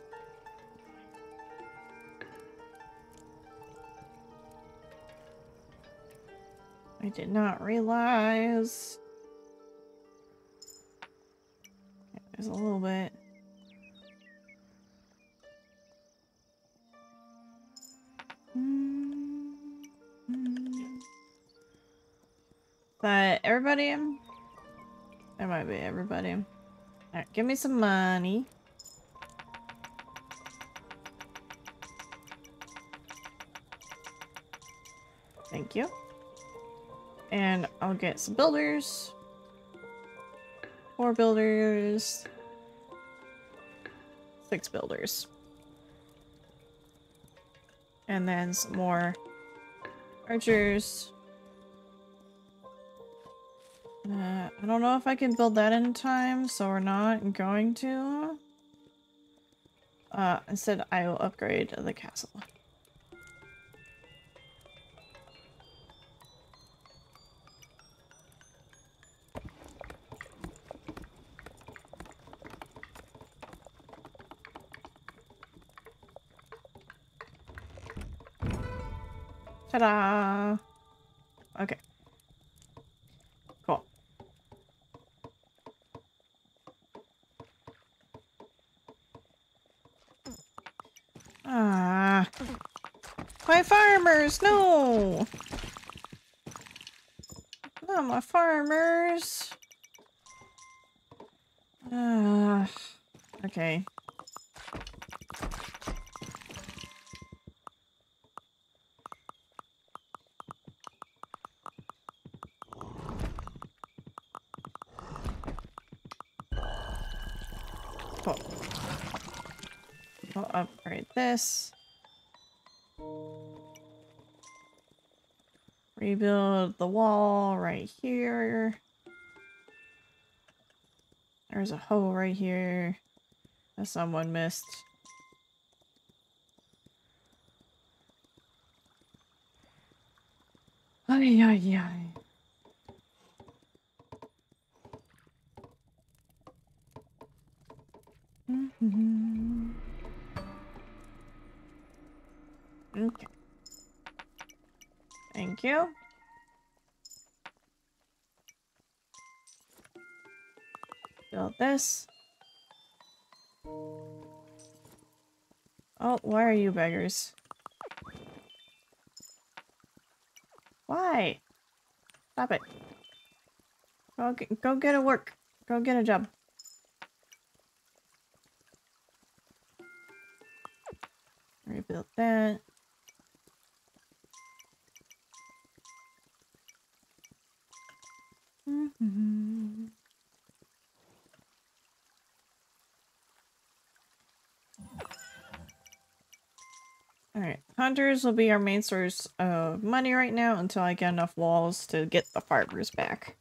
A: I did not realize. Okay, there's a little bit. Hmm. But everybody? There might be everybody. Alright, give me some money. Thank you. And I'll get some builders. Four builders. Six builders. And then some more archers. Uh, I don't know if I can build that in time, so we're not going to. Uh, instead, I will upgrade the castle. Ta-da! Okay. My farmers, no! Not my farmers. Ah. Okay. this. Rebuild the wall right here. There's a hole right here that someone missed. This. Oh, why are you beggars? Why? Stop it. Go get, go get a work. Go get a job. Hunters will be our main source of money right now until I get enough walls to get the farmers back.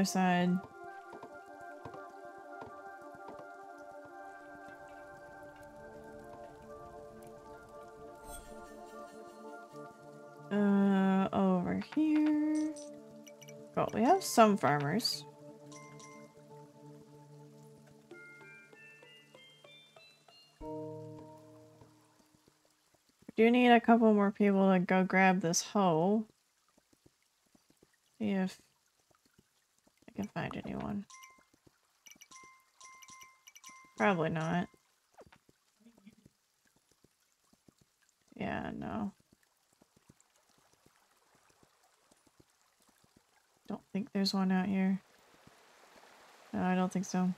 A: Other side. Uh, over here. Well, we have some farmers. We do need a couple more people to go grab this hoe. See if I can find anyone. Probably not. Yeah, no. Don't think there's one out here. No, I don't think so.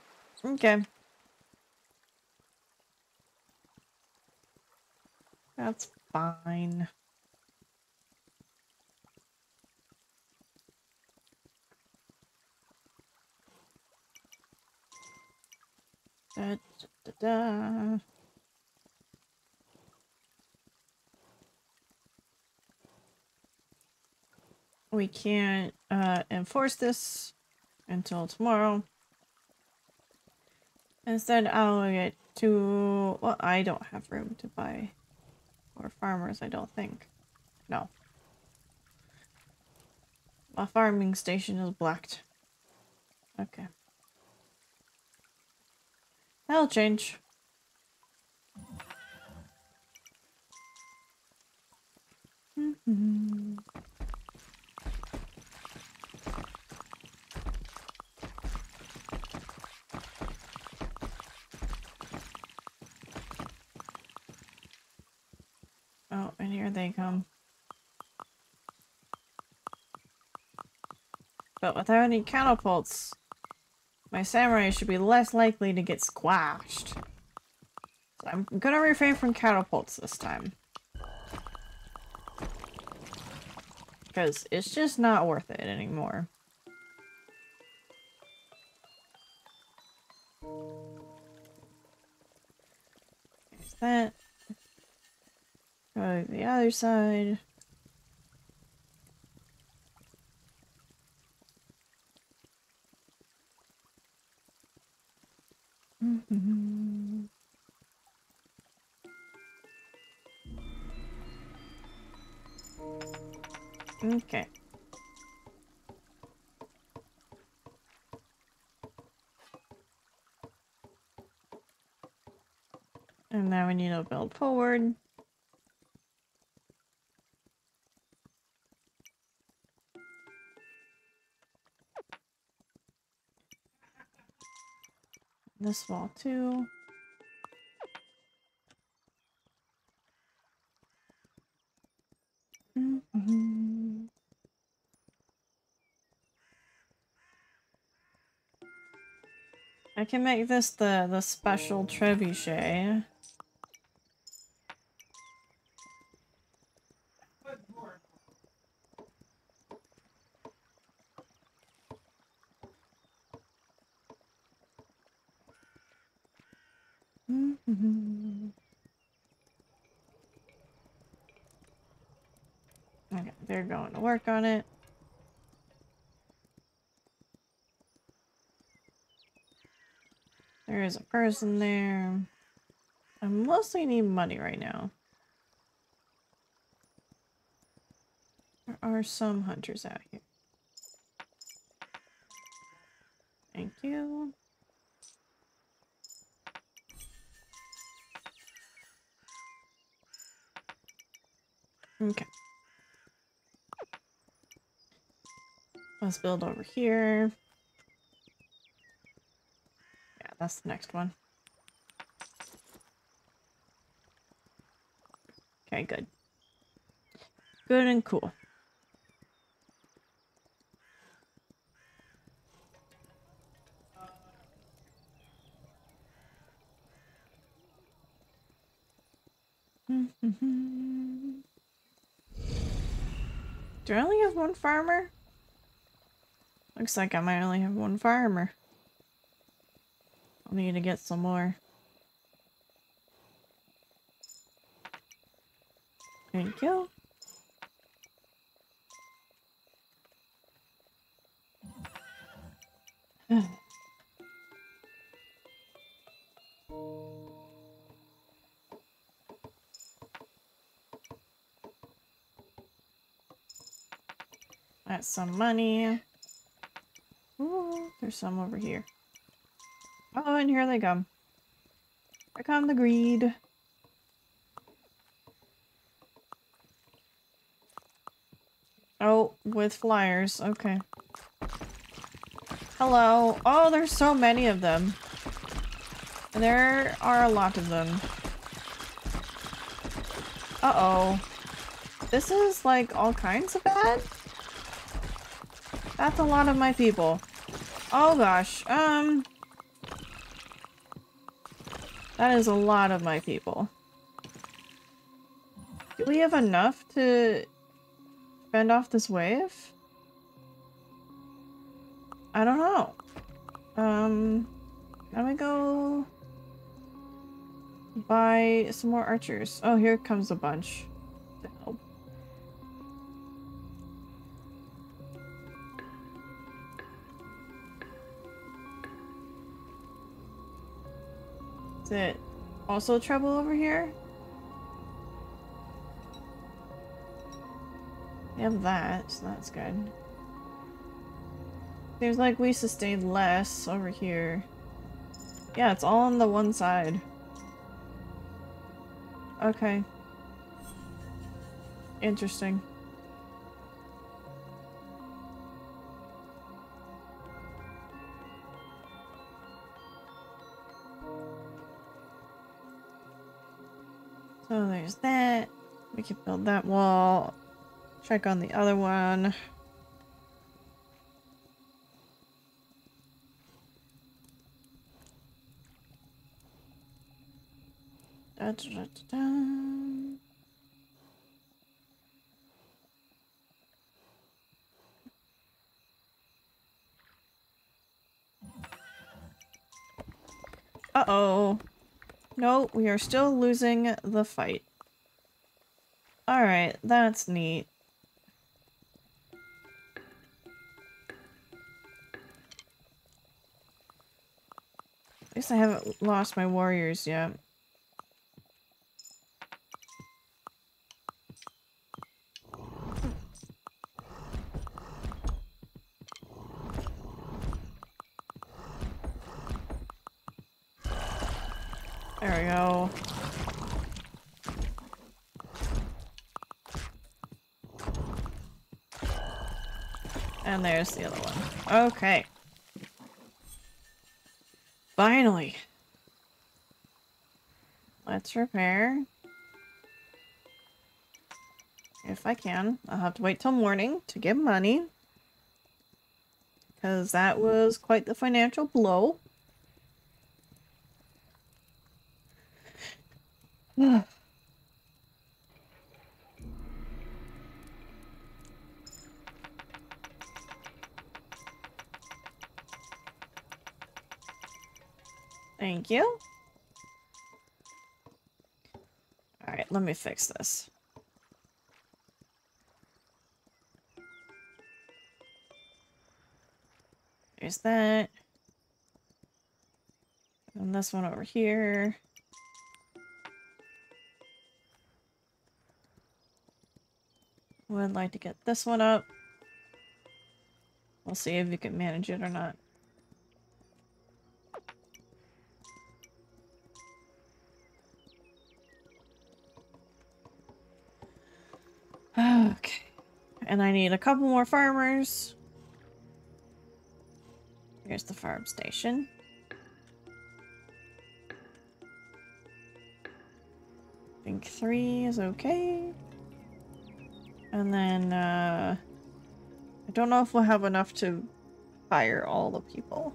A: Okay. That's fine. Da, da, we can't uh, enforce this until tomorrow. Instead, I'll get to... Well, I don't have room to buy for farmers, I don't think. No. My farming station is blocked. Okay. That'll change. Mm -hmm. Oh, and here they come. But without any catapults, my samurai should be less likely to get squashed. So I'm gonna refrain from catapults this time. Because it's just not worth it anymore. There's that. Go to the other side. Mm-hmm. Okay. And now we need to build forward. This wall too. Mm -hmm. I can make this the the special trebuchet. Mm-hmm. okay, they're to work on it. There is a person there. I mostly need money right now. There are some hunters out here. Thank you. Okay. Let's build over here. Yeah, that's the next one. Okay, good. Good and cool. Do I only have one farmer? Looks like I might only have one farmer. I'll need to get some more. Thank you. That's some money. Ooh, there's some over here. Oh, and here they come. Here come the greed. Oh, with flyers. Okay. Hello. Oh, there's so many of them. There are a lot of them. Uh-oh. This is like all kinds of bad? That's a lot of my people. Oh gosh, um... That is a lot of my people. Do we have enough to fend off this wave? I don't know. Um, let me go buy some more archers. Oh, here comes a bunch Is it also trouble over here? We have that, so that's good. Seems like we sustained less over here. Yeah, it's all on the one side. Okay. Interesting. So there's that. We can build that wall. Check on the other one. Da, da, da, Uh-oh. No, we are still losing the fight. Alright, that's neat. At least I haven't lost my warriors yet. There we go. And there's the other one. Okay. Finally. Let's repair. If I can. I'll have to wait till morning to get money. Because that was quite the financial blow. Thank you. Alright, let me fix this. There's that. And this one over here. Would like to get this one up. We'll see if you can manage it or not. Okay. And I need a couple more farmers. Here's the farm station. I think three is okay. And then, uh... I don't know if we'll have enough to hire all the people.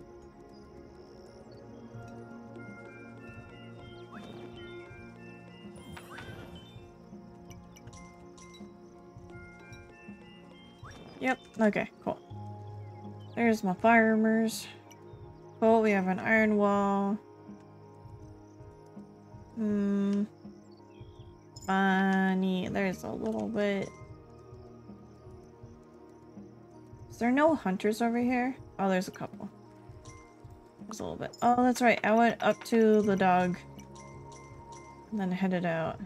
A: Yep, okay, cool. There's my farmers. Cool, we have an iron wall. Hmm. Funny. There's a little bit. Is there no hunters over here? Oh, there's a couple. There's a little bit. Oh, that's right. I went up to the dog. And then headed out.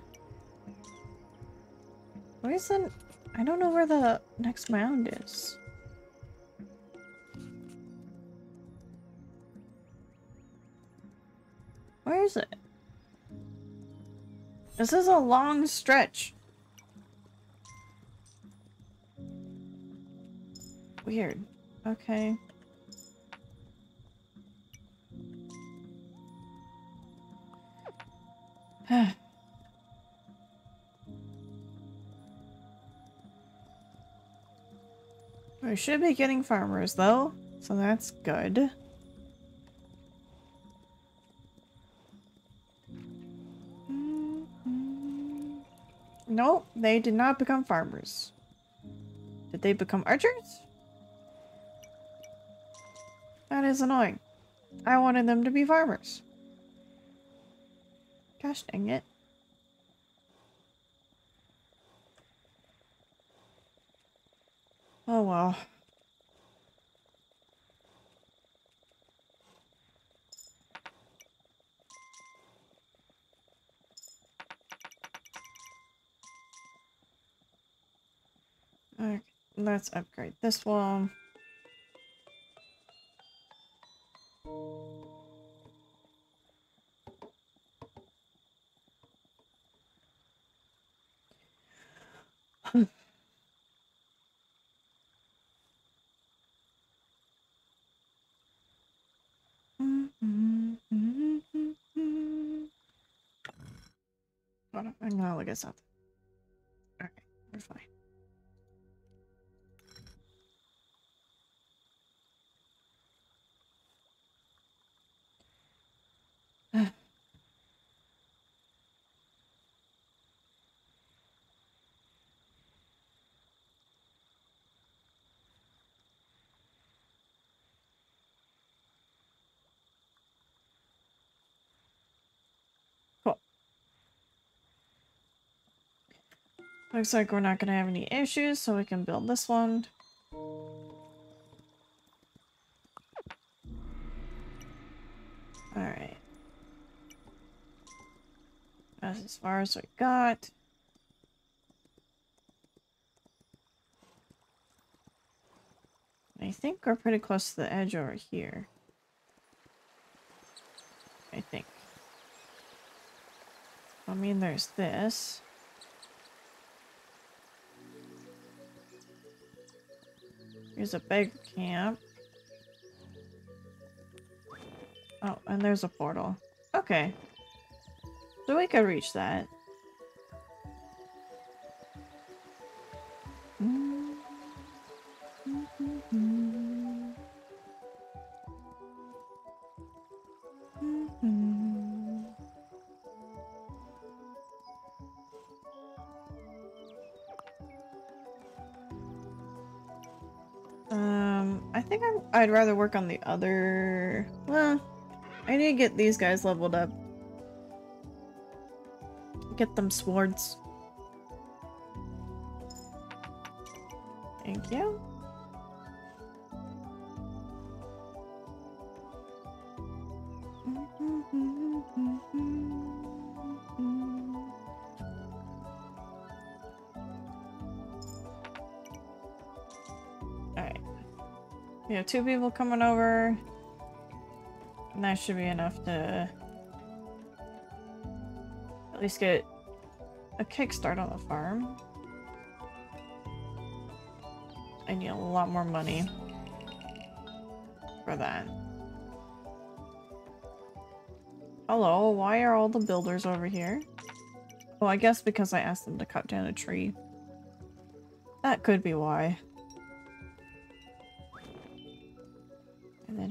A: Where's the... I don't know where the next mound is. Where is it? This is a long stretch. Weird. Okay. we should be getting farmers though, so that's good. No, they did not become farmers. Did they become archers? That is annoying. I wanted them to be farmers. Gosh dang it. Oh well. Okay, let's upgrade this one. I'm gonna look at something. Okay, we're fine. Looks like we're not gonna have any issues, so we can build this one. Alright. That's as far as we got. I think we're pretty close to the edge over here. I think. I mean, there's this. Here's a big camp. Oh, and there's a portal. Okay. So we could reach that. I'd rather work on the other... Well, I need to get these guys leveled up. Get them swords. Thank you. Have two people coming over. And that should be enough to at least get a kickstart on the farm. I need a lot more money for that. Hello, why are all the builders over here? Oh, I guess because I asked them to cut down a tree. That could be why.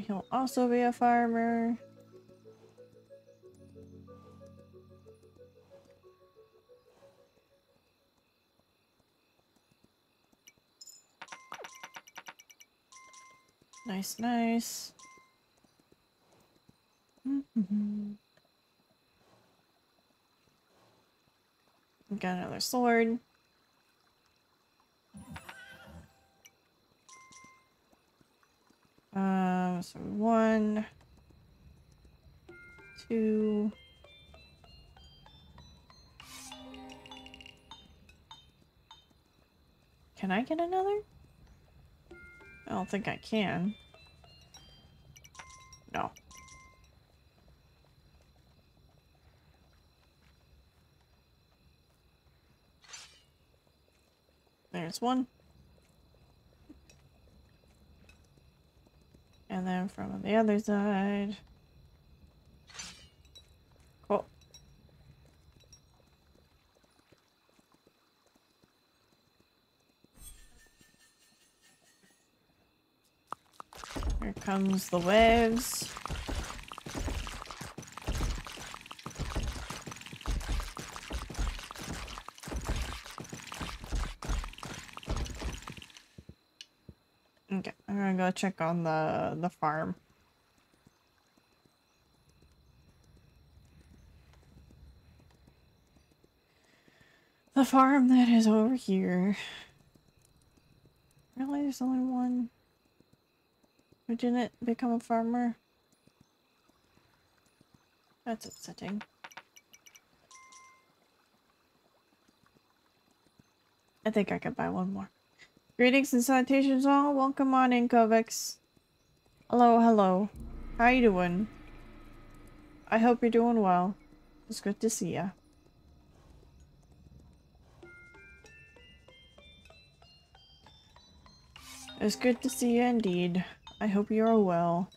A: He'll also be a farmer. Nice, nice. Mm-hmm. Got another sword. Um, so one, two. Can I get another? I don't think I can. No. There's one. And then from the other side. Cool. Here comes the waves. Go check on the the farm. The farm that is over here. Really, there's only one who didn't become a farmer? That's upsetting. I think I could buy one more. Greetings and salutations all. Welcome on in, Kovacs. Hello, hello. How you doing? I hope you're doing well. It's good to see ya. It's good to see you indeed. I hope you are well.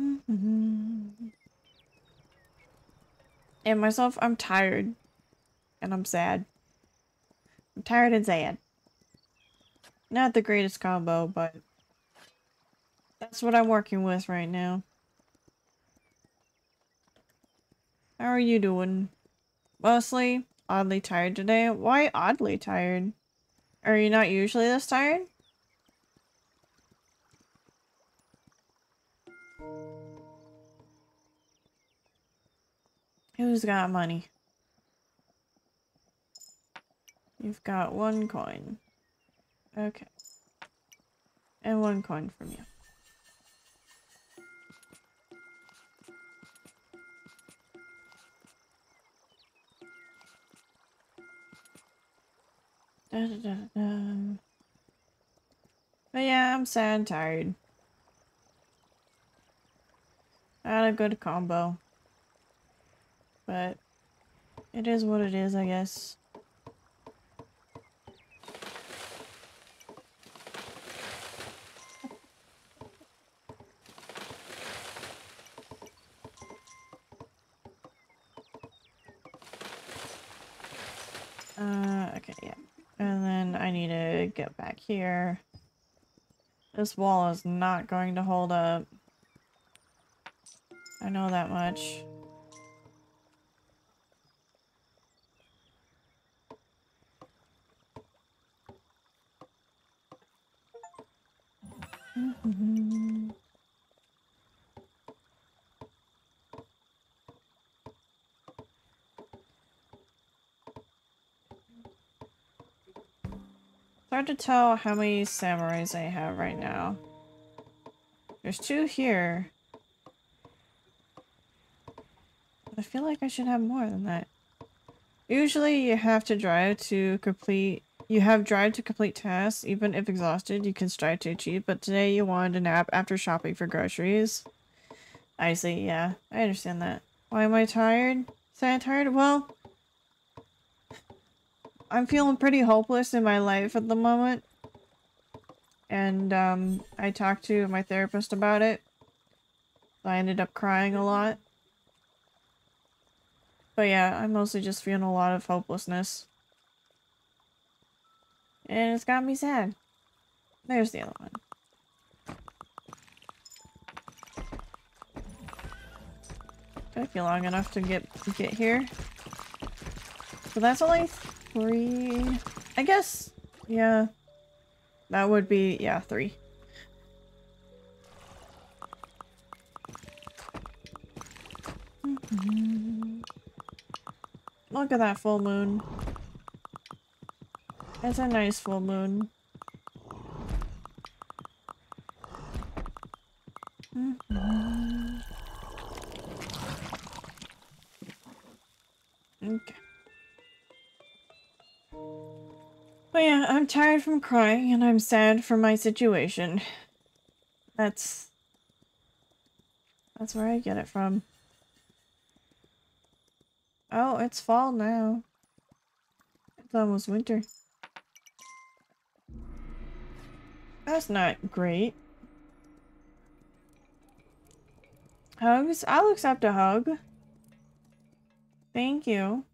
A: Mm-hmm. And myself, I'm tired. And I'm sad. I'm tired and sad. Not the greatest combo, but that's what I'm working with right now. How are you doing? Mostly? oddly tired today. Why oddly tired? Are you not usually this tired? Who's got money? You've got one coin. Okay. And one coin from you. Da, da, da, but yeah, I'm sad and tired. I had a good combo. But it is what it is, I guess. Uh, okay, yeah. And then I need to get back here. This wall is not going to hold up. I know that much. It's hard to tell how many samurais I have right now. There's two here. I feel like I should have more than that. Usually you have to drive to complete- you have drive to complete tasks, even if exhausted, you can strive to achieve, but today you wanted a nap after shopping for groceries. I see, yeah. I understand that. Why am I tired? Say I'm tired? Well, I'm feeling pretty hopeless in my life at the moment. And, um, I talked to my therapist about it. I ended up crying a lot. But yeah, I'm mostly just feeling a lot of hopelessness. And it's got me sad. There's the other one. Took you long enough to get get here. So that's only three. I guess, yeah. That would be, yeah, three. Look at that full moon. It's a nice full moon. Mm-hmm. Okay. But yeah, I'm tired from crying and I'm sad for my situation. That's... That's where I get it from. Oh, it's fall now. It's almost winter. That's not great. Hugs? I'll accept a hug. Thank you.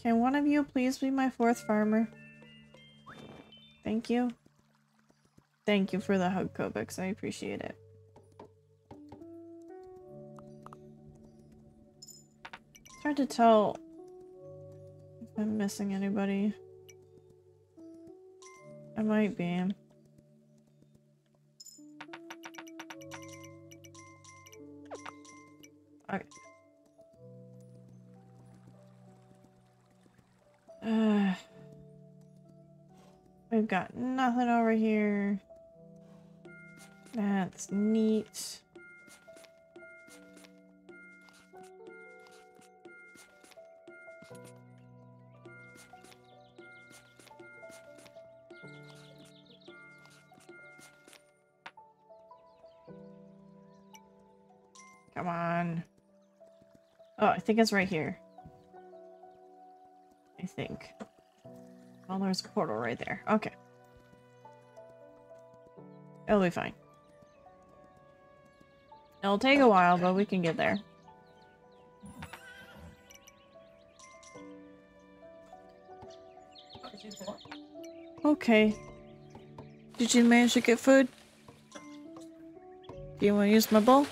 A: Can one of you please be my fourth farmer? Thank you. Thank you for the hug, Kobix. I appreciate it. It's hard to tell if I'm missing anybody. I might be. Okay. We've got nothing over here. That's neat. Come on. Oh, I think it's right here. I think. Well, there's a portal right there. Okay. It'll be fine. It'll take a while, but we can get there. Okay. Did you manage to get food? Do you want to use my bowl?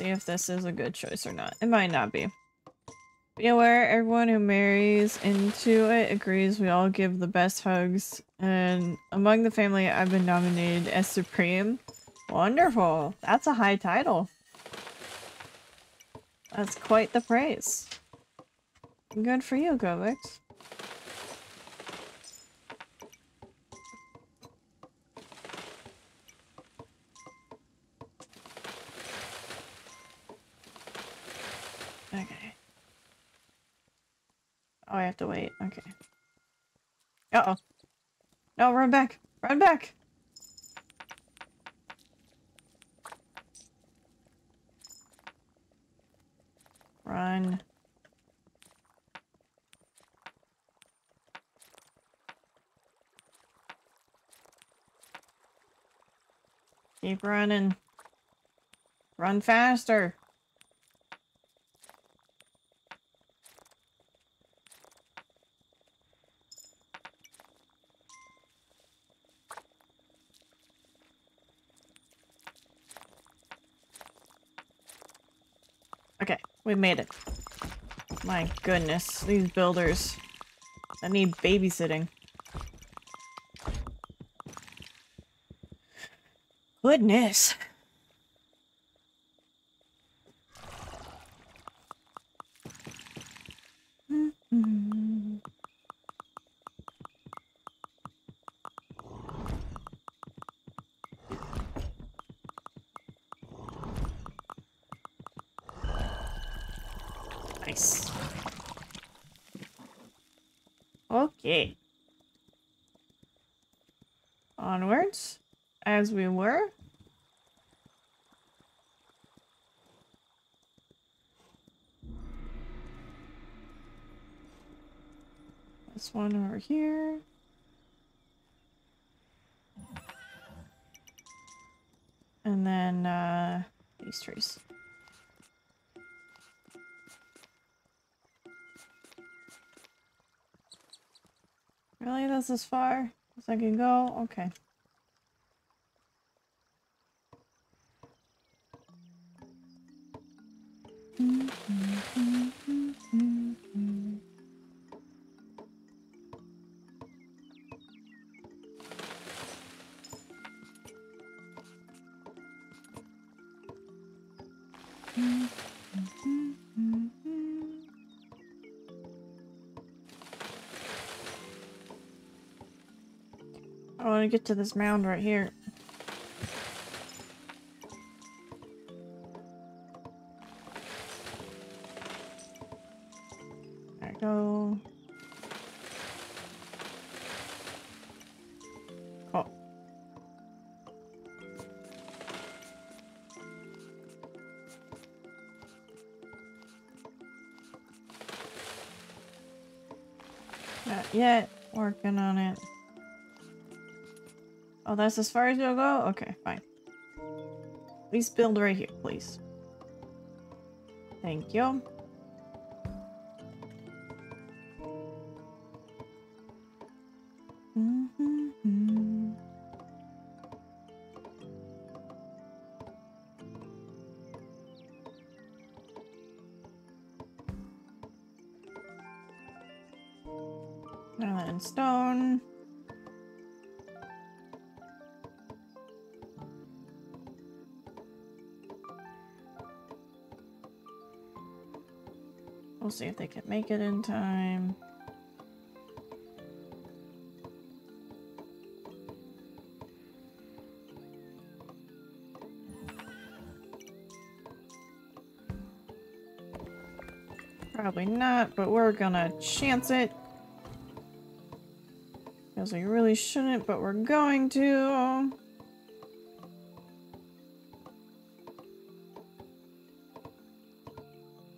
A: See if this is a good choice or not. It might not be. Be aware, everyone who marries into it agrees we all give the best hugs. And among the family, I've been nominated as Supreme. Wonderful. That's a high title. That's quite the praise. Good for you, Govix. Okay. Oh, I have to wait. Okay. Uh-oh. No, run back! Run back! Run. Keep running. Run faster. Okay, we made it. My goodness, these builders. I need babysitting. Goodness. Mhm. Nice. Okay. Onwards, as we were. This one over here. And then, uh, these trees. Really? That's as far as I can go? Okay. Get to this mound right here. That's as far as you'll go? Okay, fine. Please build right here, please. Thank you. See if they can make it in time. Probably not, but we're gonna chance it. Because we really shouldn't, but we're going to.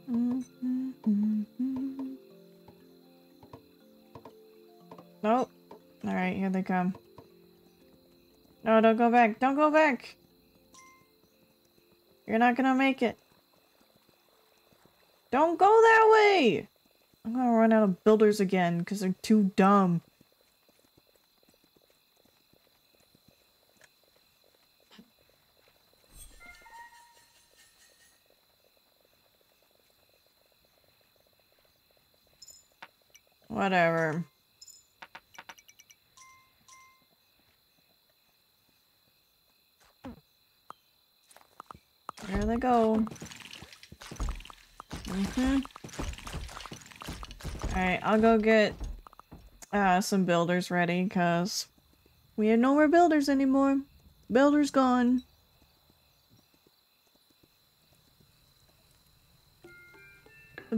A: Mm-hmm. Mm-hmm. Oh, nope. Alright, here they come. No, don't go back. Don't go back! You're not gonna make it. Don't go that way! I'm gonna run out of builders again because they're too dumb. Whatever. There they go. Mm-hmm. Alright, I'll go get uh, some builders ready, because we have no more builders anymore. Builders gone.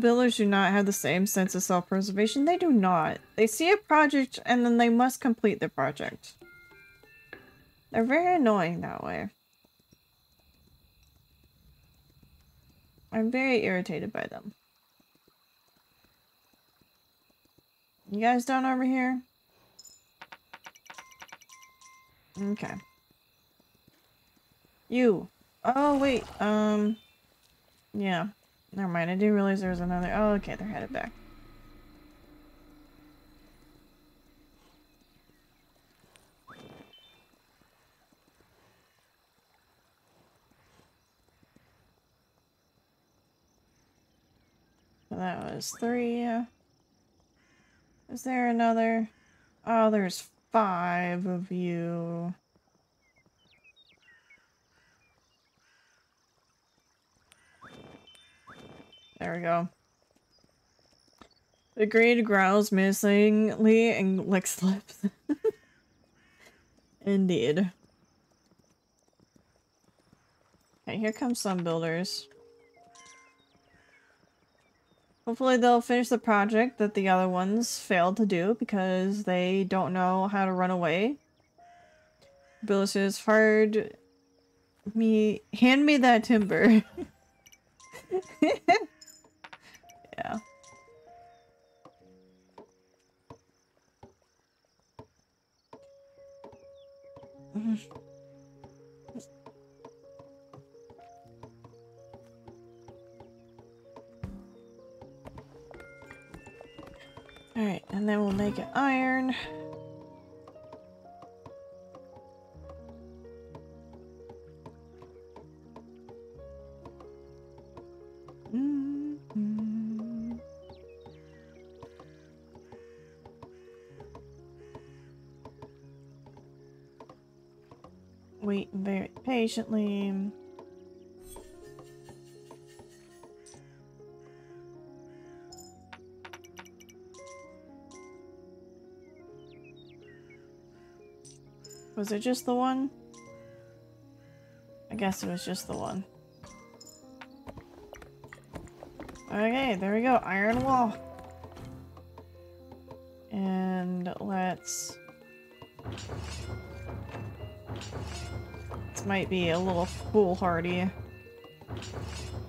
A: Builders do not have the same sense of self-preservation. They do not. They see a project and then they must complete the project. They're very annoying that way. I'm very irritated by them. You guys done over here? Okay. You. Oh, wait. Um. Yeah. Never mind. I didn't realize there was another. Oh, okay. They're headed back. That was three. Is there another? Oh, there's five of you. There we go. The greed growls menacingly and licks lips. Indeed. Okay, here comes some builders. Hopefully they'll finish the project that the other ones failed to do because they don't know how to run away. Bill says, fired me- hand me that timber. Alright, and then we'll make it iron. Mm Wait very patiently. Was it just the one? I guess it was just the one. Okay, there we go. Iron wall. And let's... Might be a little foolhardy.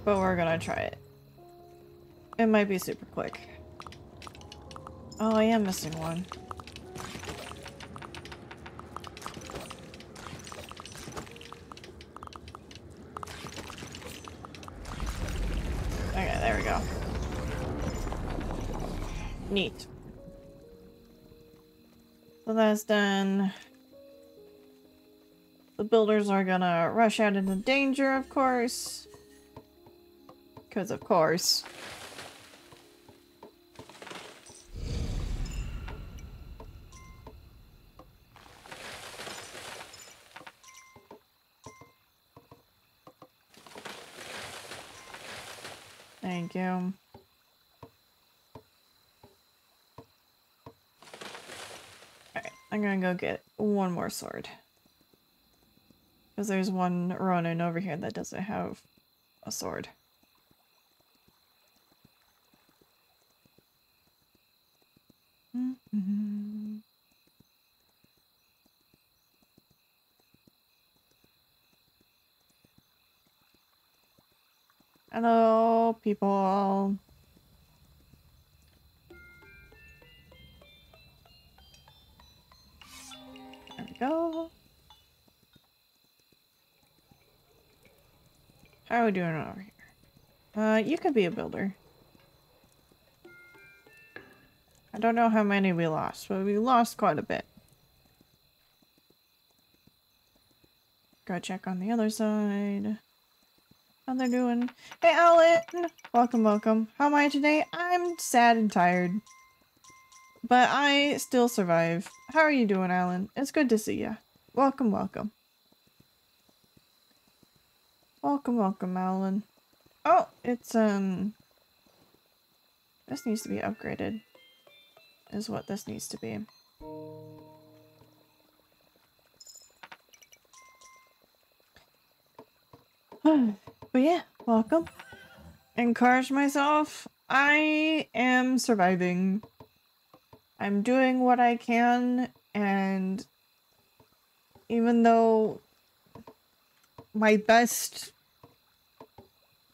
A: But we're gonna try it. It might be super quick. Oh, I am missing one. Okay, there we go. Neat. So that's done. The builders are gonna rush out into danger, of course. Because of course. Thank you. Alright, I'm gonna go get one more sword. Because there's one Ronin over here that doesn't have a sword. Hello, people. There we go. How are we doing over here? Uh, you could be a builder. I don't know how many we lost, but we lost quite a bit. Go check on the other side. How they're doing. Hey, Alan! Welcome, welcome. How am I today? I'm sad and tired. But I still survive. How are you doing, Alan? It's good to see you. Welcome, welcome. Welcome, welcome, Alan. Oh, it's, um... This needs to be upgraded. Is what this needs to be. But yeah, welcome. Encourage myself. I am surviving. I'm doing what I can, and even though my best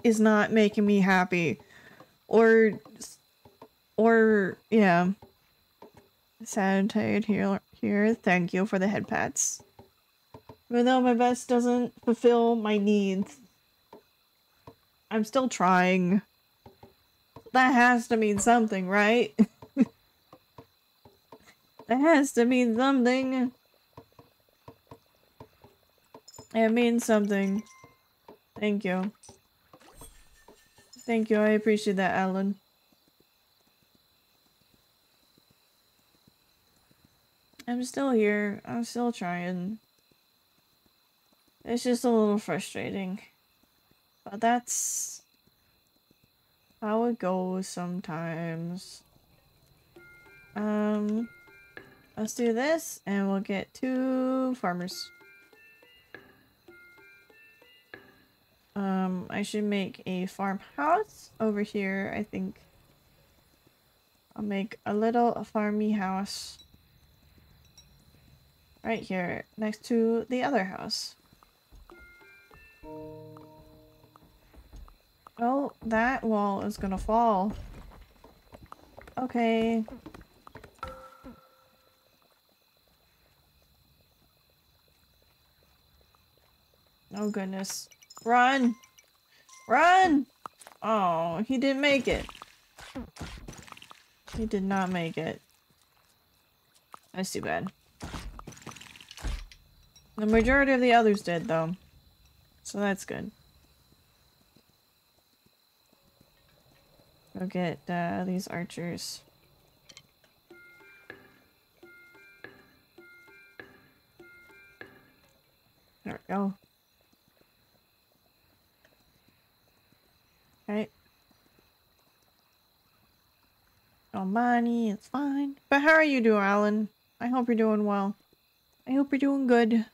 A: is not making me happy, or, or, yeah, sad tired here, here, thank you for the head pats. Even though my best doesn't fulfill my needs, I'm still trying. That has to mean something, right? that has to mean something. It means something. Thank you. Thank you, I appreciate that, Alan. I'm still here. I'm still trying. It's just a little frustrating. But that's how it goes sometimes. Um, let's do this and we'll get two farmers. Um, I should make a farmhouse over here, I think. I'll make a little farmy house right here next to the other house. Oh, that wall is gonna fall. Okay. Oh goodness. Run! Run! Oh, he didn't make it. He did not make it. That's too bad. The majority of the others did though. So that's good. Go get uh, these archers. There we go. Okay. No money, it's fine. But how are you doing, Alan? I hope you're doing well. I hope you're doing good.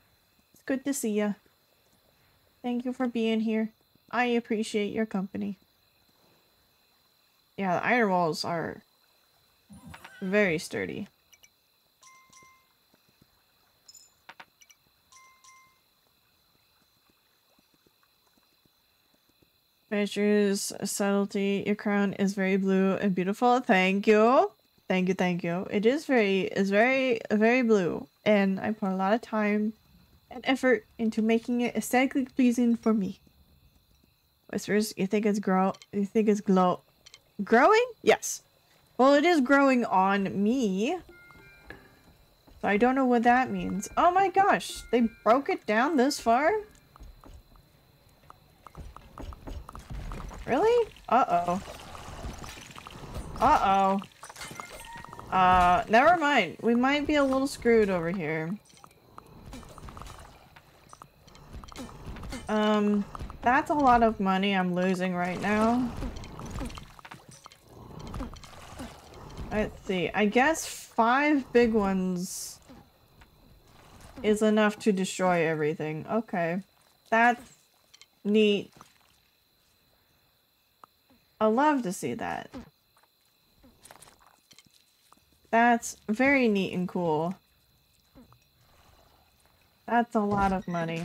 A: It's good to see you. Thank you for being here. I appreciate your company. Yeah, the iron walls are very sturdy. Measures subtlety. Your crown is very blue and beautiful. Thank you. Thank you, thank you. It is very, it's very, very blue, and I put a lot of time and effort into making it aesthetically pleasing for me. Whispers, you think it's grow? You think it's glow? Growing? Yes. Well, it is growing on me. So I don't know what that means. Oh my gosh, they broke it down this far? Really? Uh-oh. Uh-oh. Uh, never mind. We might be a little screwed over here. Um, that's a lot of money I'm losing right now. Let's see. I guess five big ones is enough to destroy everything. Okay. That's neat. I love to see that. That's very neat and cool. That's a lot of money.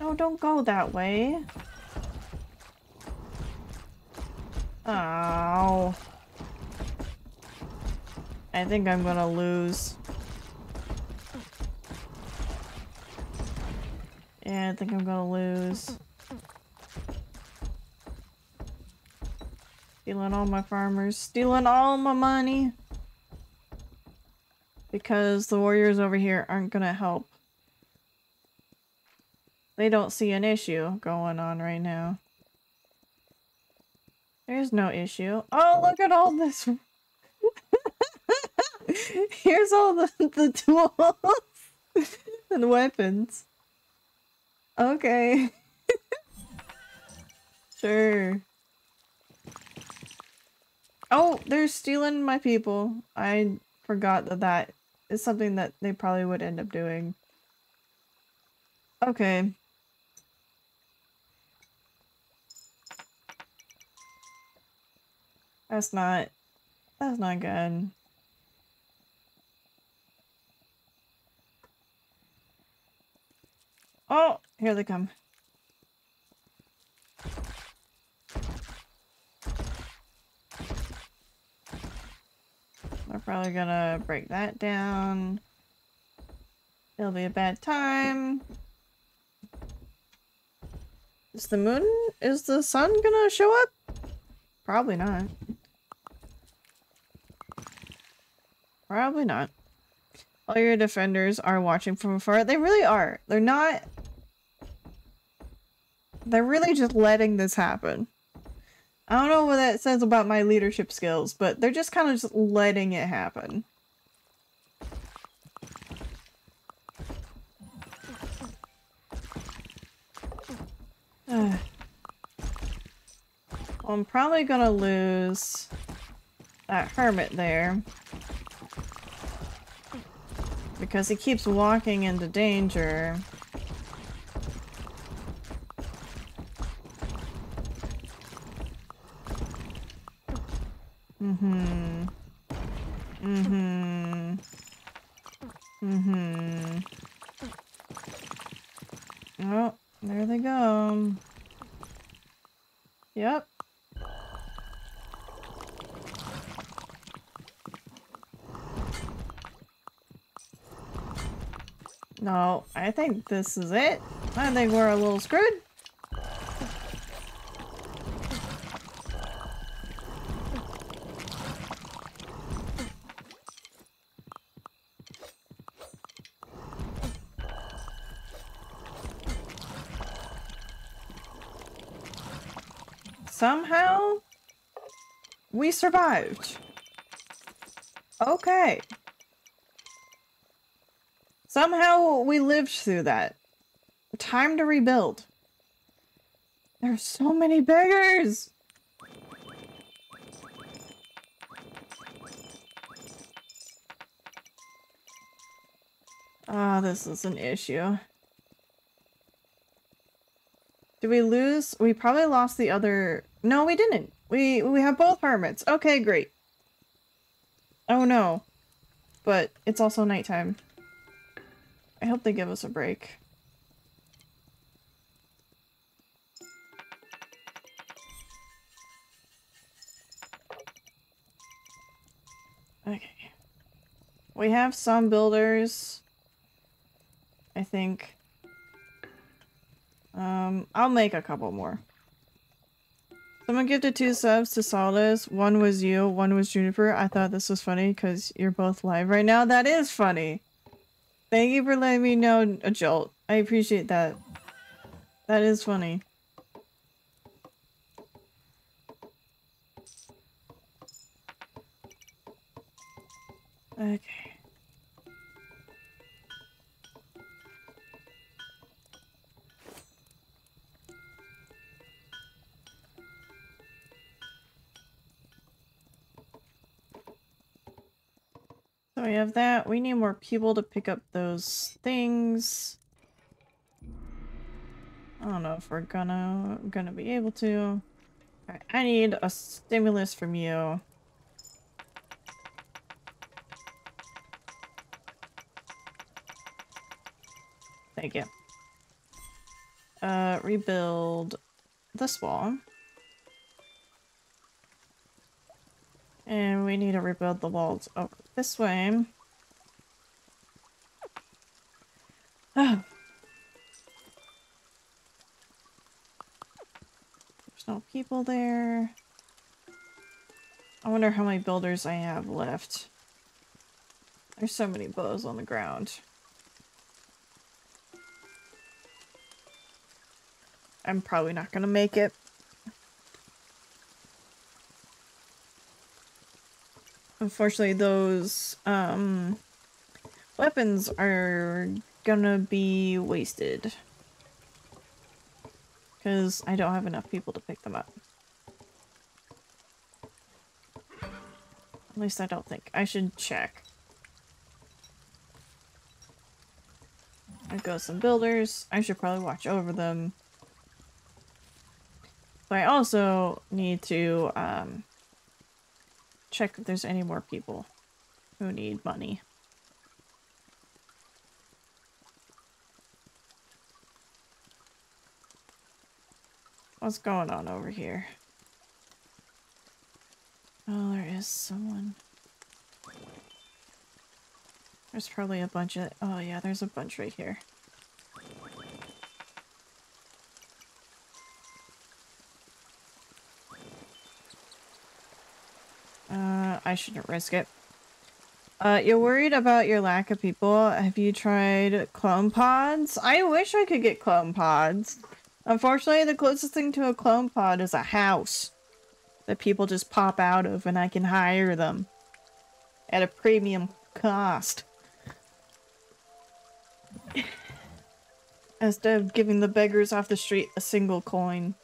A: No, don't go that way. Oh. I think I'm gonna lose. Yeah, I think I'm gonna lose. Stealing all my farmers. Stealing all my money. Because the warriors over here aren't gonna help. They don't see an issue going on right now. There's no issue. Oh, look at all this. Here's all the, the tools and weapons. Okay. sure. Oh, they're stealing my people. I forgot that that is something that they probably would end up doing. Okay. That's not... That's not good. Oh! Here they come. We're probably gonna break that down. It'll be a bad time. Is the moon? Is the sun gonna show up? Probably not. Probably not. All your defenders are watching from afar. They really are. They're not... They're really just letting this happen. I don't know what that says about my leadership skills, but they're just kind of just letting it happen. well, I'm probably gonna lose that hermit there. Because he keeps walking into danger. Mm-hmm. Mm-hmm. Mm-hmm. Oh, there they go. Yep. No, I think this is it. I think we're a little screwed. Somehow, we survived. Okay. Somehow we lived through that. Time to rebuild. There's so many beggars! Ah, oh, this is an issue. Did we lose? We probably lost the other... No, we didn't. We, we have both hermits. Okay, great. Oh no. But it's also nighttime. I hope they give us a break. Okay. We have some builders. I think. Um, I'll make a couple more. Someone gifted two subs to Solace. One was you, one was Juniper. I thought this was funny because you're both live right now. That is funny. Thank you for letting me know, a jolt. I appreciate that. That is funny. Okay. So we have that. We need more people to pick up those things. I don't know if we're gonna gonna be able to. Okay, I need a stimulus from you. Thank you. Uh, rebuild this wall. And we need to rebuild the walls over this way. Oh. There's no people there. I wonder how many builders I have left. There's so many bows on the ground. I'm probably not gonna make it. Unfortunately, those um, weapons are gonna be wasted. Because I don't have enough people to pick them up. At least I don't think. I should check. I got some builders. I should probably watch over them. But I also need to um, check if there's any more people who need money. What's going on over here? Oh, there is someone. There's probably a bunch of- oh yeah, there's a bunch right here. I shouldn't risk it. Uh, you're worried about your lack of people. Have you tried clone pods? I wish I could get clone pods. Unfortunately, the closest thing to a clone pod is a house that people just pop out of and I can hire them at a premium cost. Instead of giving the beggars off the street a single coin.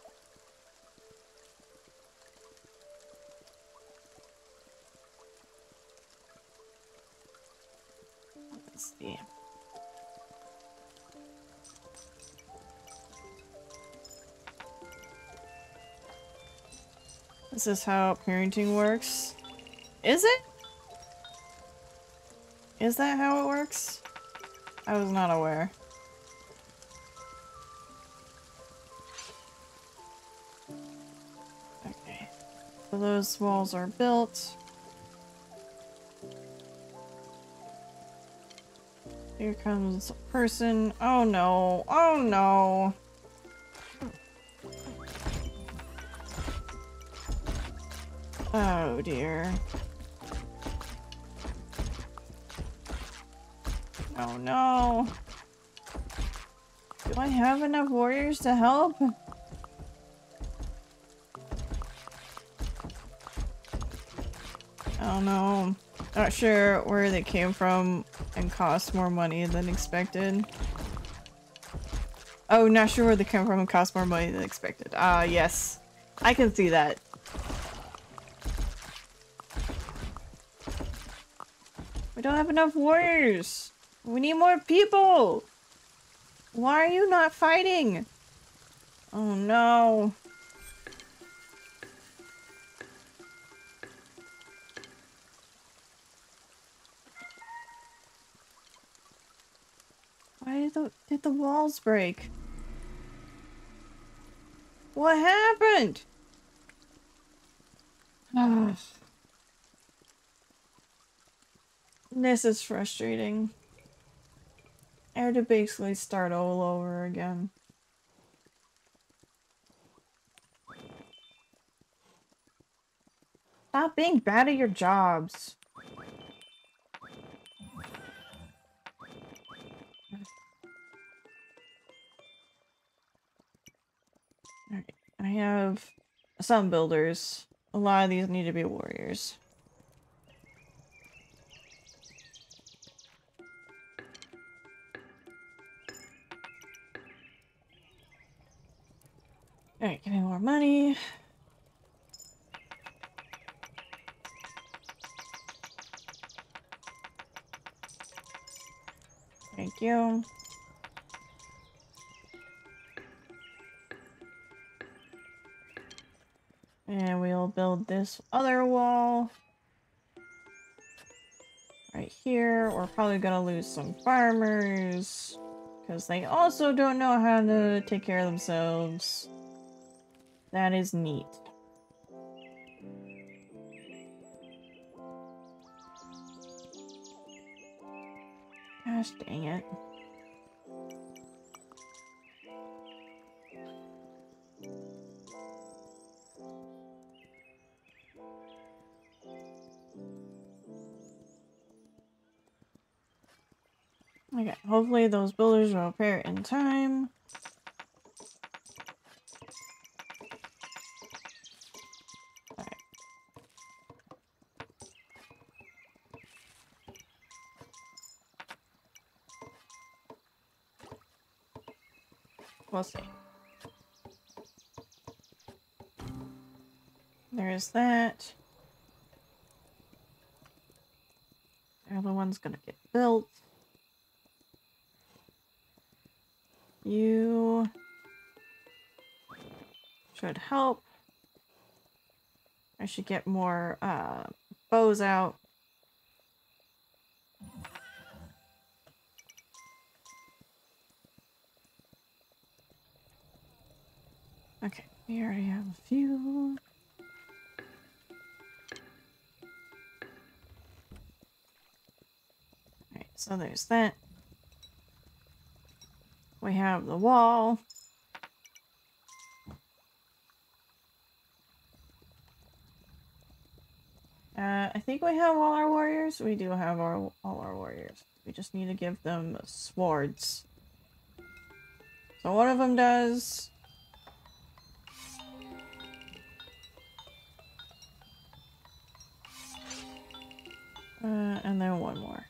A: This is how parenting works. Is it? Is that how it works? I was not aware. Okay. So those walls are built. Here comes a person. Oh no. Oh no. Oh dear. Oh no. Do I have enough warriors to help? Oh no. Not sure where they came from and cost more money than expected. Oh, not sure where they came from and cost more money than expected. Ah, uh, yes. I can see that. Don't have enough warriors. We need more people. Why are you not fighting? Oh no. Why did the, did the walls break? What happened? This is frustrating. I had to basically start all over again. Stop being bad at your jobs. I have some builders. A lot of these need to be warriors. Alright, give me more money. Thank you. And we'll build this other wall. Right here. We're probably gonna lose some farmers. Because they also don't know how to take care of themselves. That is neat. Gosh dang it. Okay, hopefully those builders will repair in time. We'll see. There's that. The other one's gonna get built. You should help. I should get more uh, bows out. We already have a few. Alright, so there's that. We have the wall. Uh, I think we have all our warriors. We do have our all our warriors. We just need to give them swords. So one of them does. Uh, and then one more.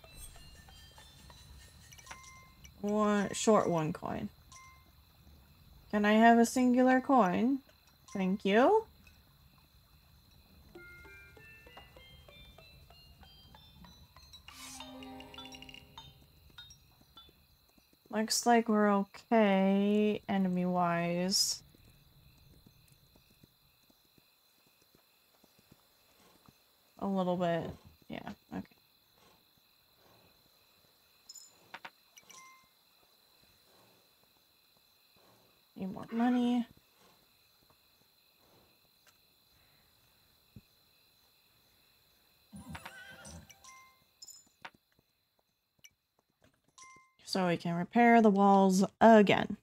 A: One short one coin. Can I have a singular coin? Thank you. Looks like we're okay enemy-wise. A little bit. Yeah, okay. Need more money. So we can repair the walls again.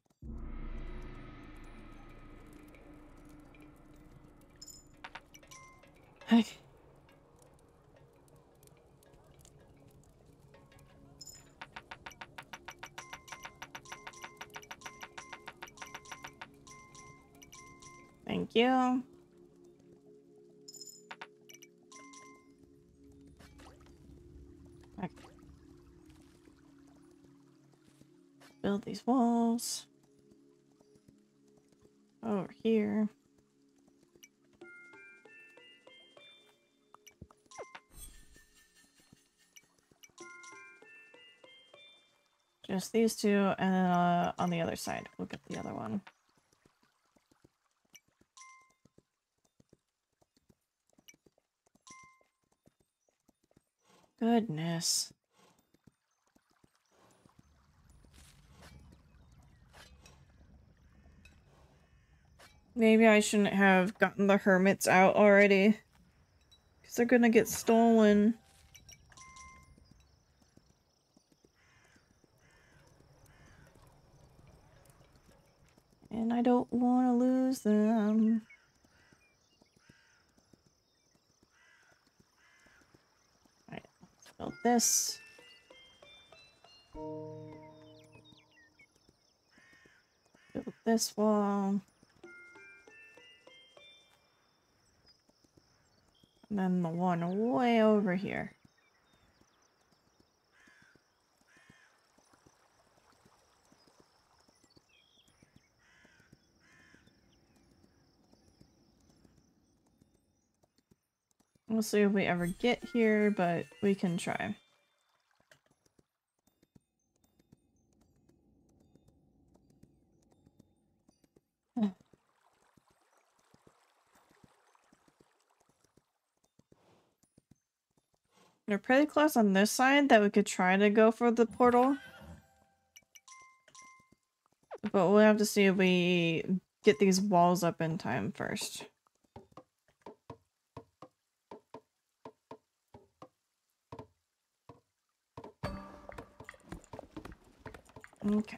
A: Okay. Thank you. Build these walls. Over here. Just these two, and uh, on the other side, we'll get the other one. Goodness. Maybe I shouldn't have gotten the hermits out already. Because they're gonna get stolen. And I don't want to lose them. Build this. Build this wall. And then the one way over here. We'll see if we ever get here, but we can try. There are pretty close on this side that we could try to go for the portal. But we'll have to see if we get these walls up in time first. Okay.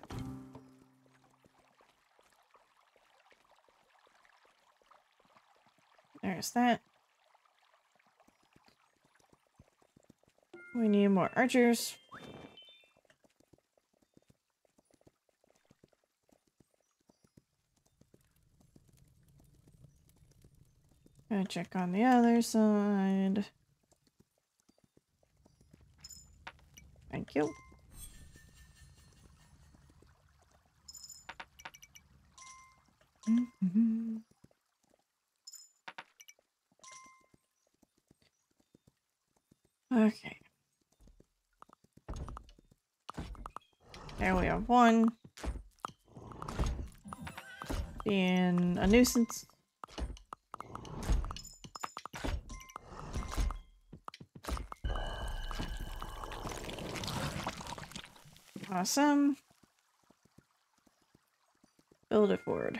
A: There's that. We need more archers. Gonna check on the other side. Thank you. Mm -hmm. Mm-hmm. Okay. There we have one. Being a nuisance. Awesome. Build it forward.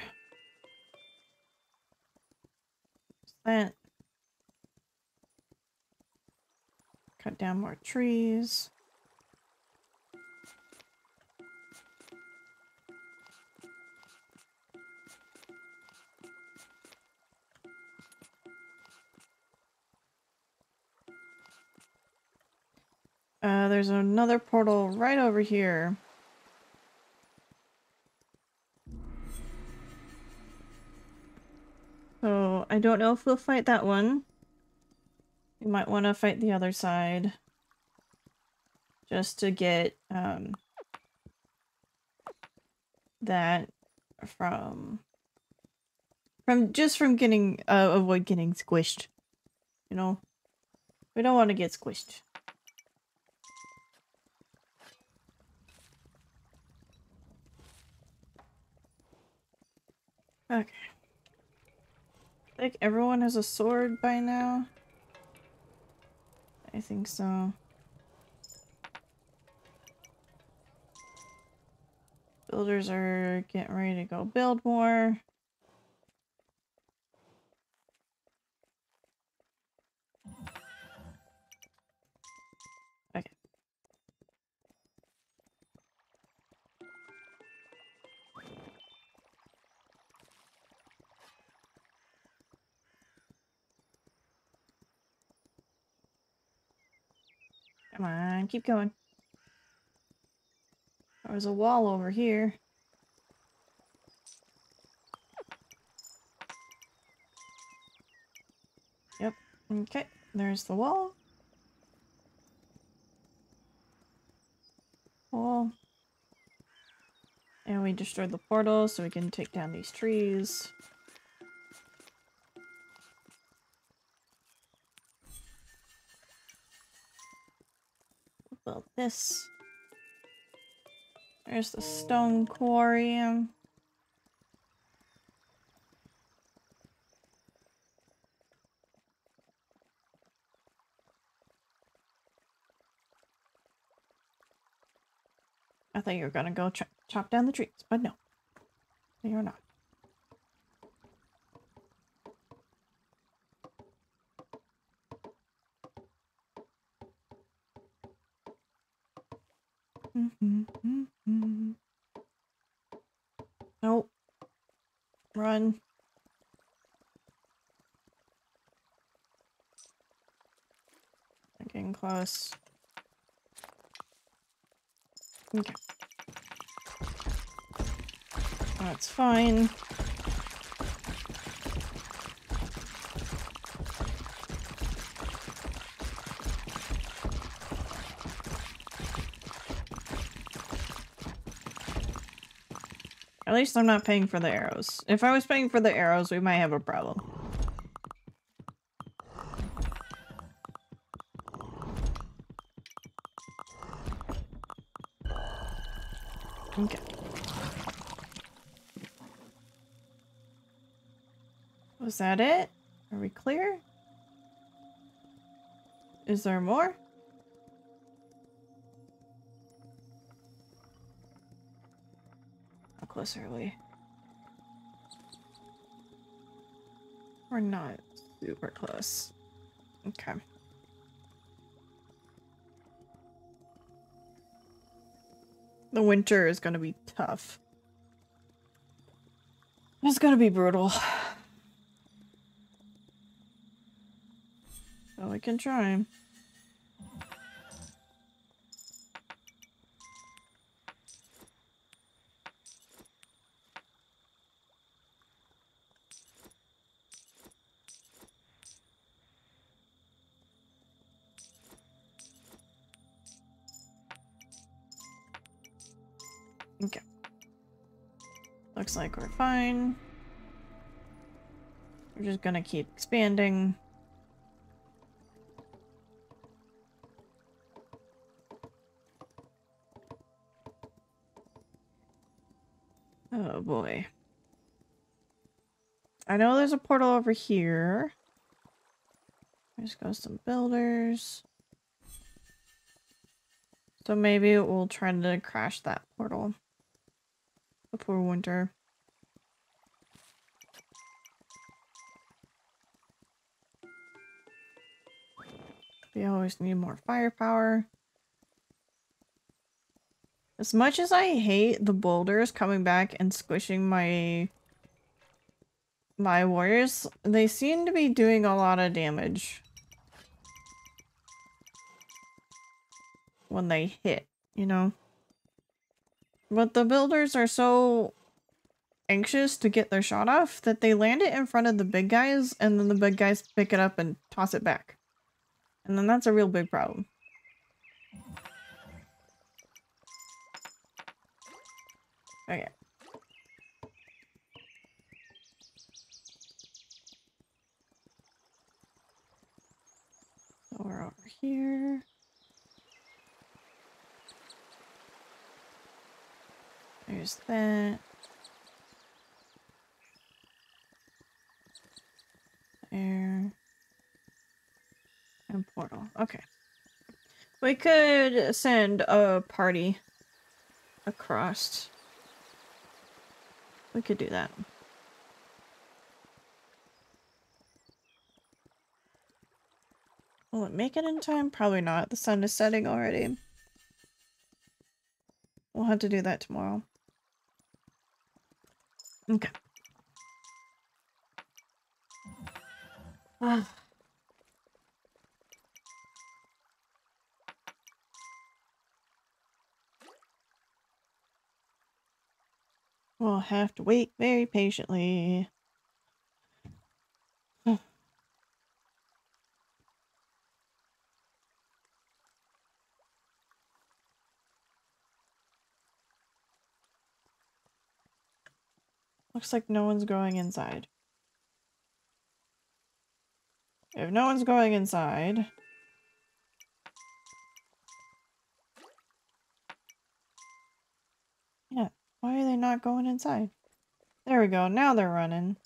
A: That. Cut down more trees. Uh, there's another portal right over here. So I don't know if we'll fight that one. We might want to fight the other side. Just to get um, that from from just from getting uh, avoid getting squished. You know, we don't want to get squished. Okay. Think everyone has a sword by now. I think so. Builders are getting ready to go build more. Come on, keep going. There's a wall over here. Yep. Okay, there's the wall. Wall. And we destroyed the portal so we can take down these trees. Build this. There's the stone quarry. I thought you were gonna go ch chop down the trees, but no. You're not. Mm -hmm, mm -hmm. Nope. Run. Getting close. Okay. That's fine. At least I'm not paying for the arrows. If I was paying for the arrows, we might have a problem. Okay. Was that it? Are we clear? Is there more? How close are we? We're not super close. Okay. The winter is gonna be tough. It's gonna be brutal. So we can try. Like we're fine. We're just gonna keep expanding. Oh boy. I know there's a portal over here. There's go some builders. So maybe we'll try to crash that portal before winter. We always need more firepower. As much as I hate the boulders coming back and squishing my my warriors, they seem to be doing a lot of damage. When they hit, you know? But the builders are so anxious to get their shot off that they land it in front of the big guys and then the big guys pick it up and toss it back. And then that's a real big problem. Okay. So we're over here. There's that. There. And portal. Okay. We could send a party across. We could do that. Will it make it in time? Probably not. The sun is setting already. We'll have to do that tomorrow. Okay. Ah. We'll have to wait very patiently. Looks like no one's going inside. If no one's going inside... why are they not going inside? There we go, now they're running.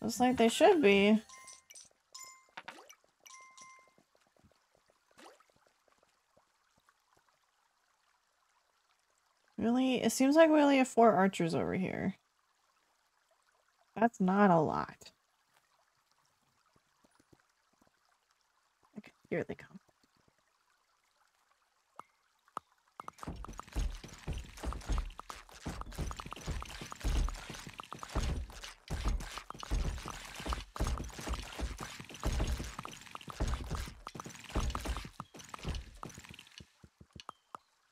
A: Looks like they should be. Really? It seems like we only have four archers over here. That's not a lot. Okay, here they come.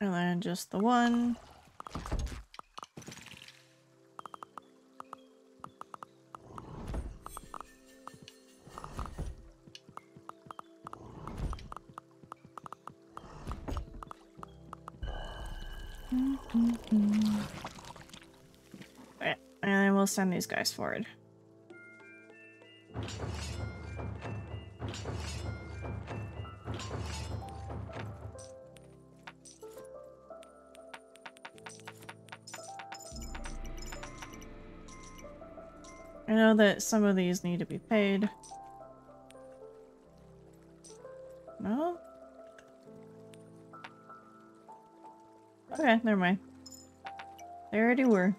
A: And then just the one. Mm-hmm. And then we'll send these guys forward. Some of these need to be paid. No? Okay, never mind. They already were.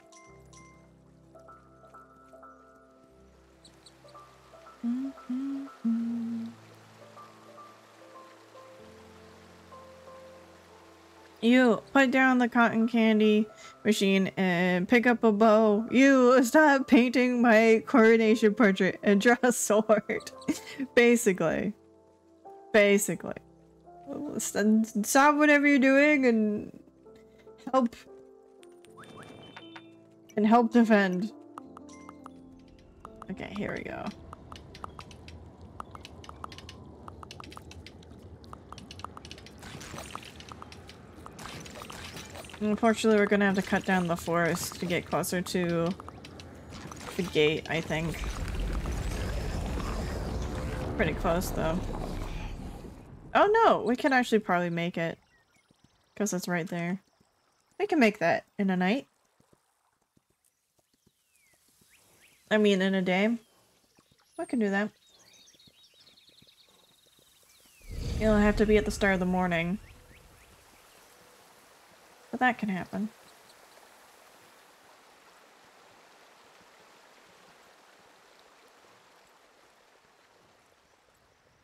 A: You put down the cotton candy machine and pick up a bow. You stop painting my coronation portrait and draw a sword. Basically. Basically. Stop whatever you're doing and help. And help defend. Okay, here we go. Unfortunately, we're gonna have to cut down the forest to get closer to the gate, I think. Pretty close, though. Oh no! We can actually probably make it. Because it's right there. We can make that in a night. I mean, in a day. I can do that. You'll have to be at the start of the morning. But that can happen.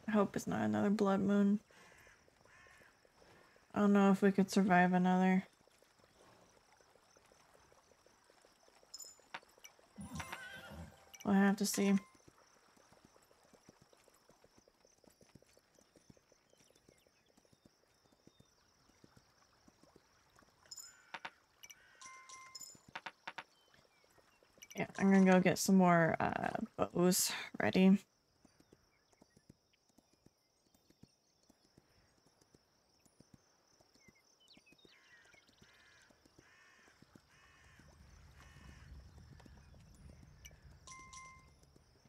A: I hope it's not another blood moon. I don't know if we could survive another. We'll have to see. Yeah, I'm gonna go get some more uh, bows ready.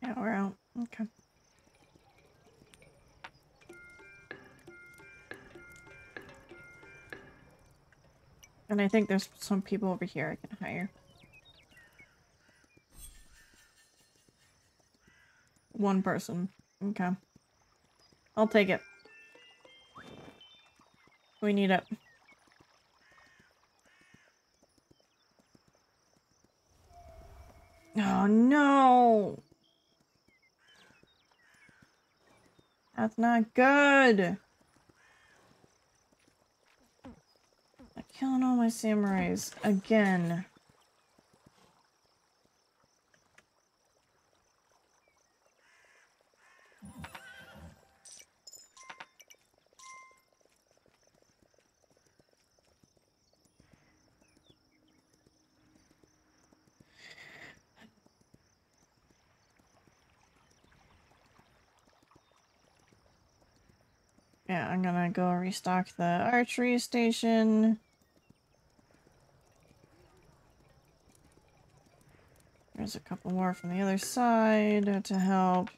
A: Yeah, we're out. Okay. And I think there's some people over here I can hire. One person. Okay. I'll take it. We need it. Oh no! That's not good! I'm killing all my samurais again. Yeah, I'm gonna go restock the archery station. There's a couple more from the other side to help.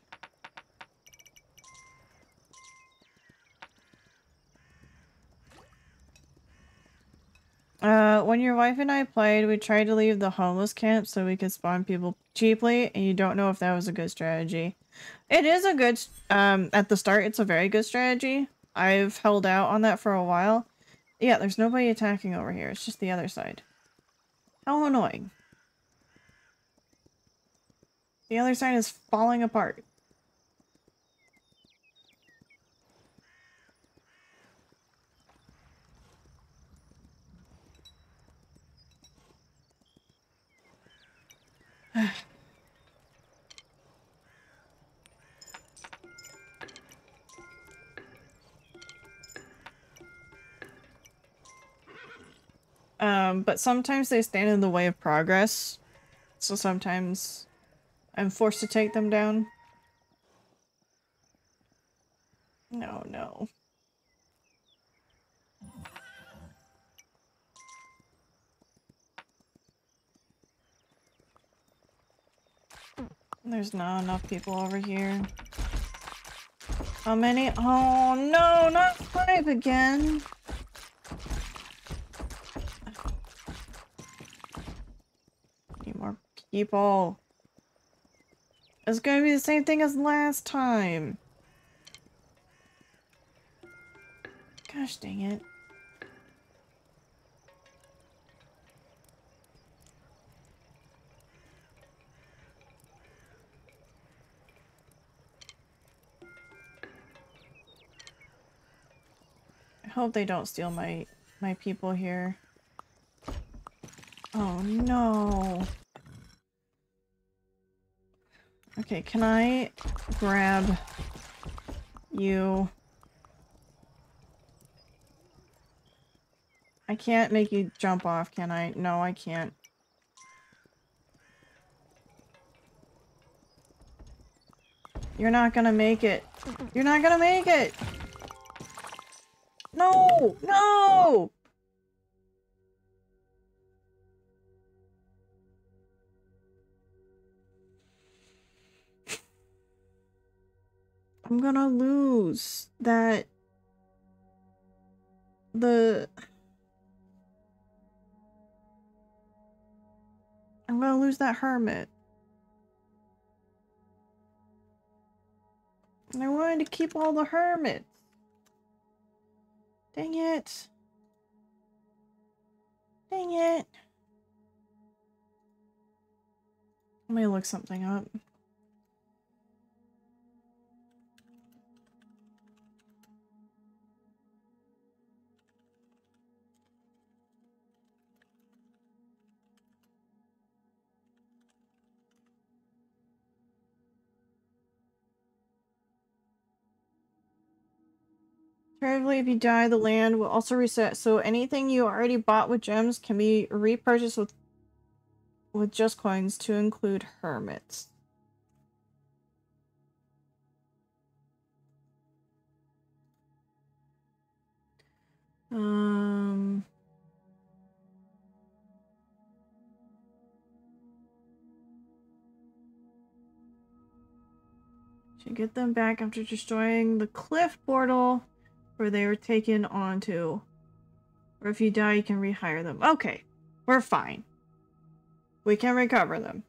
A: Uh, when your wife and I played, we tried to leave the homeless camp so we could spawn people cheaply, and you don't know if that was a good strategy. It is a good, um, at the start, it's a very good strategy. I've held out on that for a while. Yeah, there's nobody attacking over here. It's just the other side. How annoying. The other side is falling apart. Um, but sometimes they stand in the way of progress. So sometimes I'm forced to take them down. No, no. There's not enough people over here. How many? Oh no, not five again. Need more people. It's gonna be the same thing as last time. Gosh dang it. I hope they don't steal my my people here. Oh no. Okay, can I grab you? I can't make you jump off, can I? No, I can't. You're not gonna make it. You're not gonna make it! No! No! I'm gonna lose that the I'm gonna lose that hermit. I wanted to keep all the hermits. Dang it. Dang it. Let me look something up. Alternatively, if you die, the land will also reset. So anything you already bought with gems can be repurchased with with just coins to include hermits. Um Should get them back after destroying the cliff portal where they were taken onto. Or if you die, you can rehire them. Okay, we're fine. We can recover them.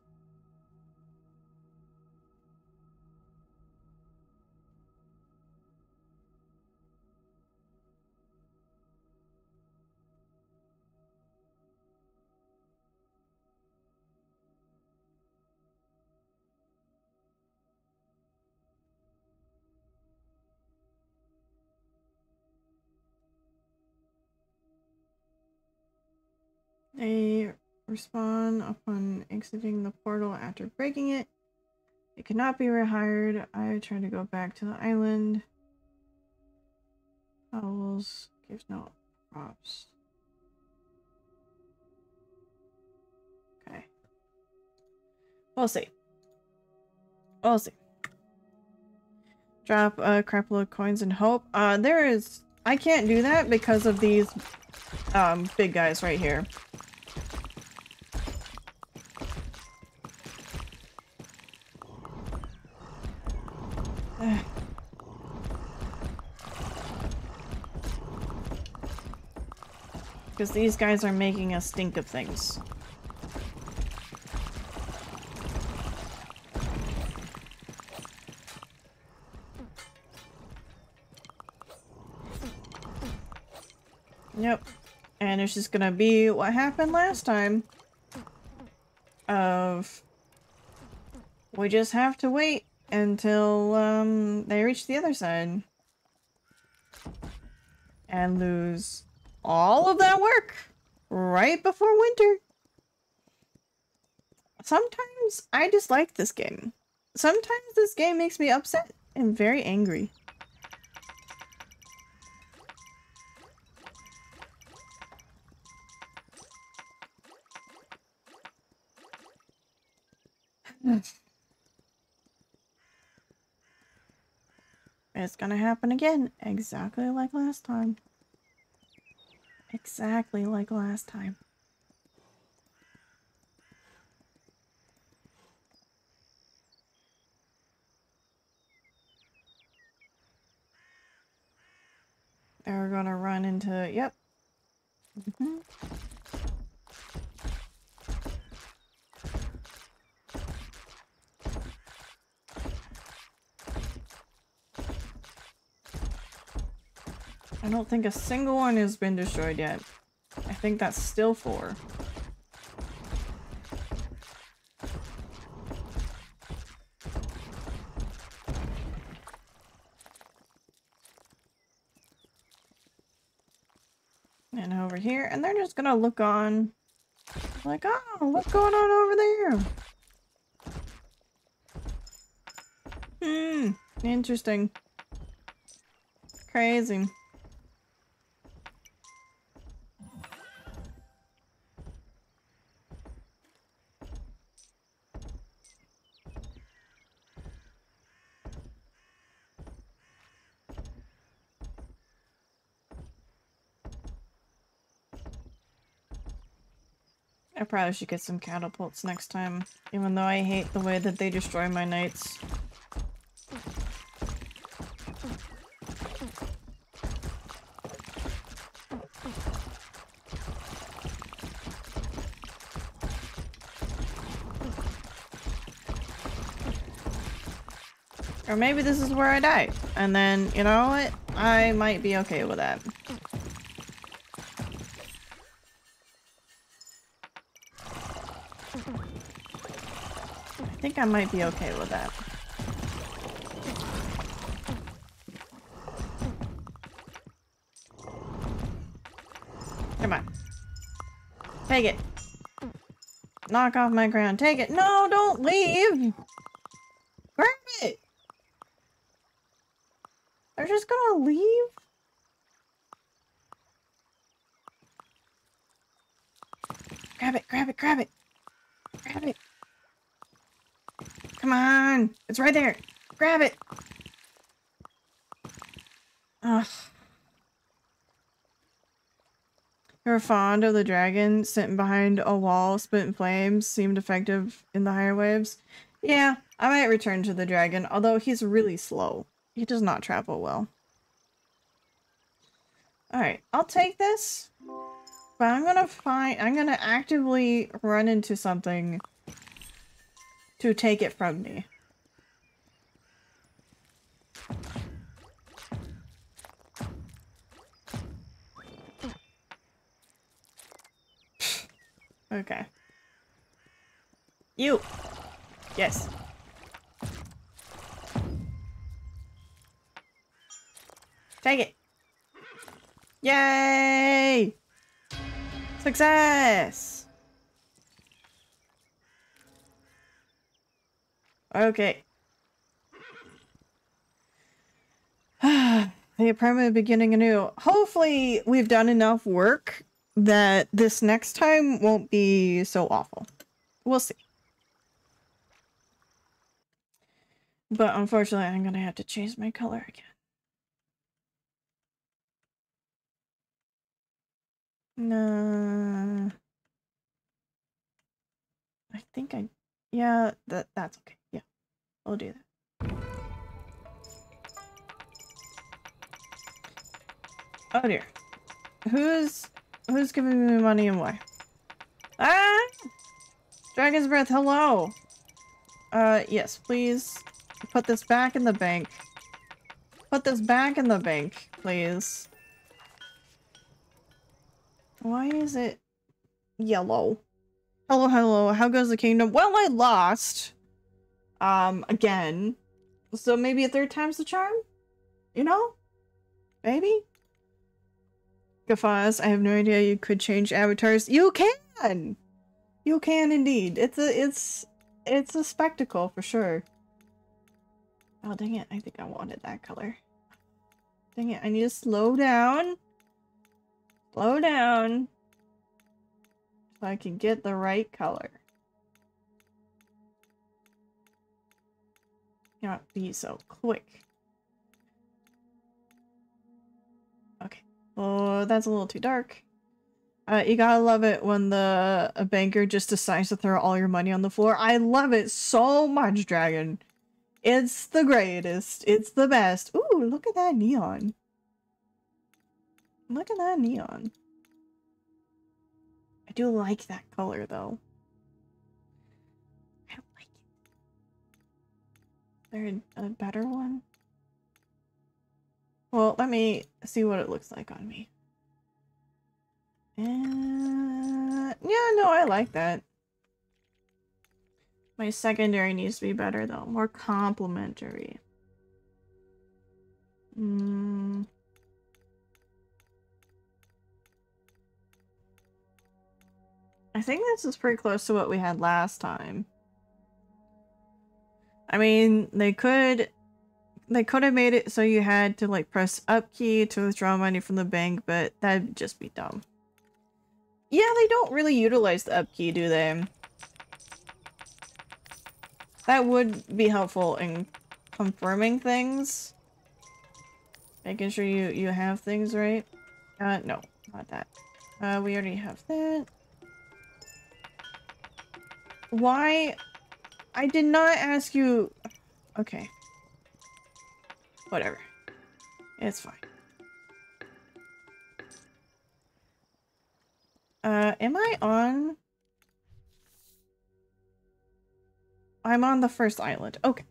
A: They respawn upon exiting the portal after breaking it. It cannot be rehired. I try to go back to the island. Owls gives no props. Okay. We'll see. We'll see. Drop a crap load of coins and hope. Uh, there is... I can't do that because of these um, big guys right here. Because these guys are making us stink of things. Yep. And it's just gonna be what happened last time. Of... We just have to wait until um, they reach the other side. And lose all of that work right before winter. Sometimes I dislike this game. Sometimes this game makes me upset and very angry. it's gonna happen again, exactly like last time. Exactly like last time. And we're gonna run into, yep. Mm -hmm. I don't think a single one has been destroyed yet. I think that's still four. And over here, and they're just gonna look on like, oh, what's going on over there? Hmm, interesting. Crazy. Probably should get some catapults next time, even though I hate the way that they destroy my knights. Or maybe this is where I die. And then, you know what? I might be okay with that. I think I might be okay with that. Come on. Take it. Knock off my crown. Take it. No, don't leave! Grab it! They're just gonna leave? Grab it, grab it, grab it! Grab it! Come on! It's right there! Grab it! Ugh. You're fond of the dragon sitting behind a wall, spitting flames, seemed effective in the higher waves. Yeah, I might return to the dragon, although he's really slow. He does not travel well. Alright, I'll take this. But I'm gonna find- I'm gonna actively run into something to take it from me. Okay. You! Yes. Take it! Yay! Success! Okay. the permanent beginning anew. Hopefully we've done enough work that this next time won't be so awful. We'll see. But unfortunately, I'm going to have to change my color again. No. I think I... Yeah, that that's okay. Yeah, I'll do that. Oh dear. Who's who's giving me money and why? Ah! Dragon's Breath, hello! Uh, yes, please put this back in the bank. Put this back in the bank, please. Why is it yellow? Hello, hello, how goes the kingdom? Well, I lost. Um, again. So maybe a third time's the charm? You know? Maybe? Gafaz, I have no idea you could change avatars. You can! You can indeed. It's a, it's, it's a spectacle for sure. Oh, dang it. I think I wanted that color. Dang it. I need to slow down. Slow down. So I can get the right color. not be so quick. Oh, that's a little too dark. Uh, you gotta love it when the a banker just decides to throw all your money on the floor. I love it so much, Dragon. It's the greatest. It's the best. Ooh, look at that neon. Look at that neon. I do like that color, though. I like it. There a, a better one? Well, let me see what it looks like on me. Uh, yeah, no, I like that. My secondary needs to be better, though. More complementary. Hmm. I think this is pretty close to what we had last time. I mean, they could they could have made it so you had to like press up key to withdraw money from the bank, but that'd just be dumb. Yeah, they don't really utilize the up key, do they? That would be helpful in confirming things. Making sure you, you have things right. Uh, no, not that. Uh, we already have that. Why? I did not ask you... Okay. Whatever. It's fine. Uh, am I on? I'm on the first island. Okay.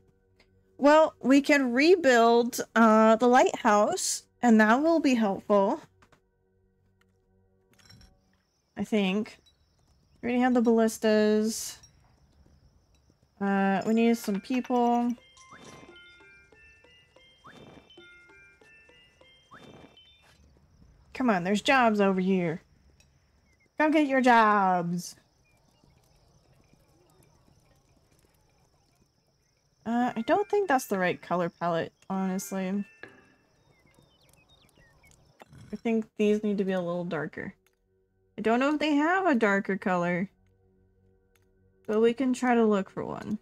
A: Well, we can rebuild uh, the lighthouse, and that will be helpful. I think. We already have the ballistas. Uh, we need some people. Come on, there's jobs over here. Come get your jobs. Uh, I don't think that's the right color palette, honestly. I think these need to be a little darker. I don't know if they have a darker color. But we can try to look for one.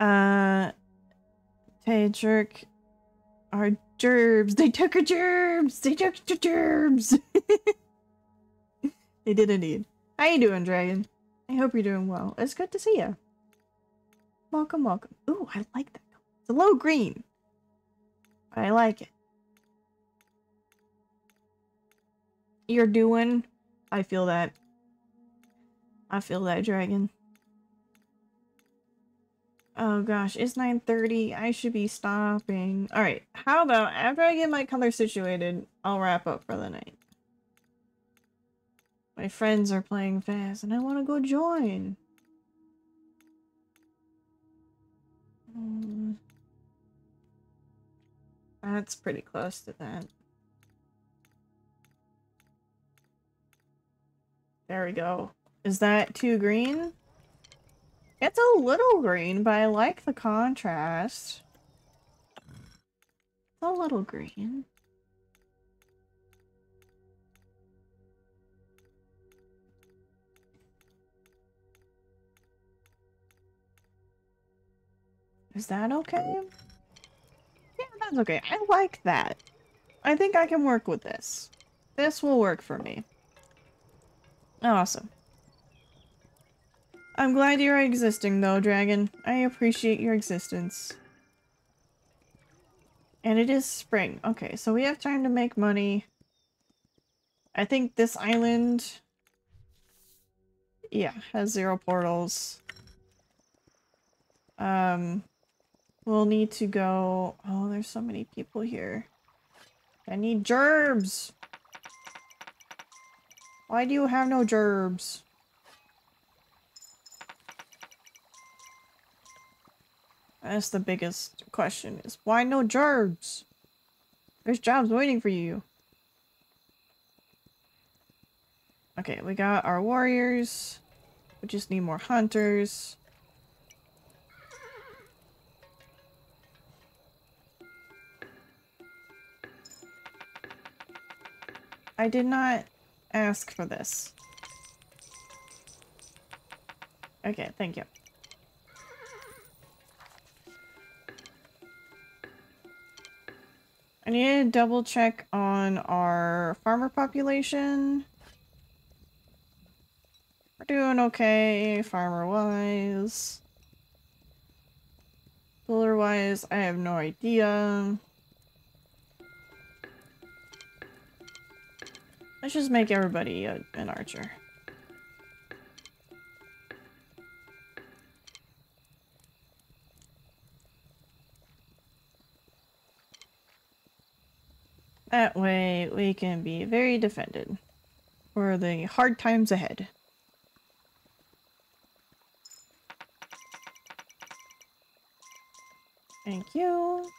A: Uh, jerk. Our gerbs. They took our gerbs. They took the gerbs. they did indeed. How you doing, Dragon? I hope you're doing well. It's good to see you. Welcome, welcome. Ooh, I like that. It's a low green. I like it. you're doing. I feel that. I feel that, dragon. Oh gosh, it's 9.30. I should be stopping. Alright, how about after I get my color situated, I'll wrap up for the night. My friends are playing fast and I want to go join. Um, that's pretty close to that. There we go. Is that too green? It's a little green, but I like the contrast. A little green. Is that okay? Yeah, that's okay. I like that. I think I can work with this. This will work for me. Awesome. I'm glad you're existing though, Dragon. I appreciate your existence. And it is spring. Okay, so we have time to make money. I think this island... Yeah, has zero portals. Um, we'll need to go... Oh, there's so many people here. I need gerbs! Why do you have no gerbs? That's the biggest question is why no jobs? There's jobs waiting for you. Okay, we got our warriors. We just need more hunters. I did not ask for this. Okay, thank you. I need to double check on our farmer population. We're doing okay farmer-wise. Builder-wise, I have no idea. Let's just make everybody a, an archer. That way we can be very defended for the hard times ahead. Thank you.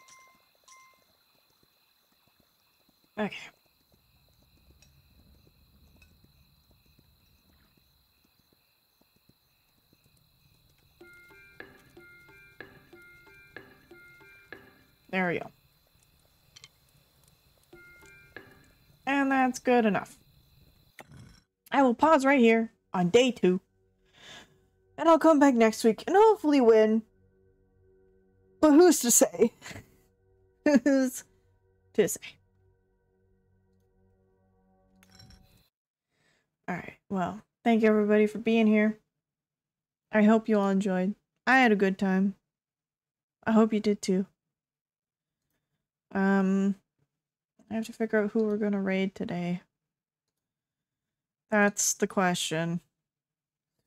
A: Okay. There we go. And that's good enough. I will pause right here on day two. And I'll come back next week and hopefully win. But who's to say? who's to say? Alright, well, thank you everybody for being here. I hope you all enjoyed. I had a good time. I hope you did too. Um, I have to figure out who we're gonna raid today. That's the question.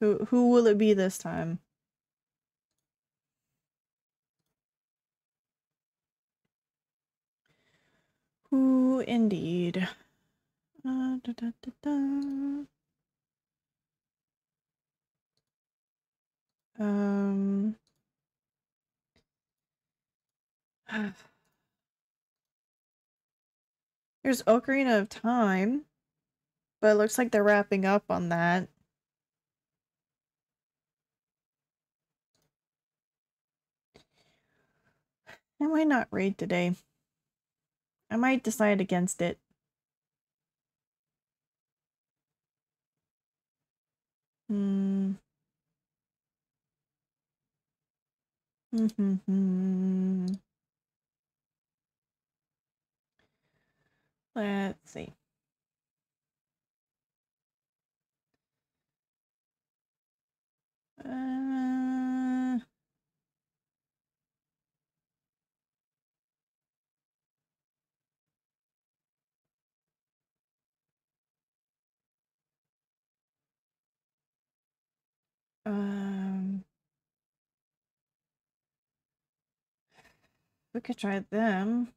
A: Who who will it be this time? Who indeed? Uh, da, da, da, um. There's Ocarina of Time, but it looks like they're wrapping up on that. I might not raid today. I might decide against it. Hmm. Hmm. Let's see. Uh, um, we could try them.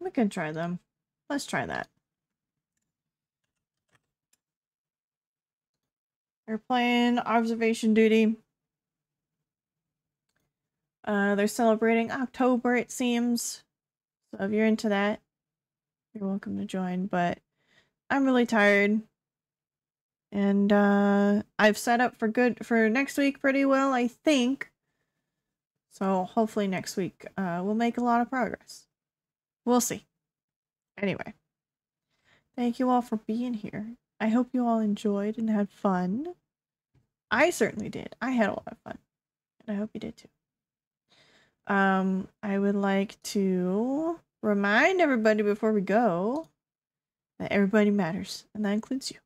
A: We can try them. Let's try that. They're playing observation duty. Uh, they're celebrating October, it seems. So if you're into that, you're welcome to join. But I'm really tired. And uh, I've set up for good for next week pretty well, I think. So hopefully next week uh, we'll make a lot of progress. We'll see. Anyway, thank you all for being here. I hope you all enjoyed and had fun. I certainly did. I had a lot of fun. And I hope you did too. Um, I would like to remind everybody before we go that everybody matters, and that includes you.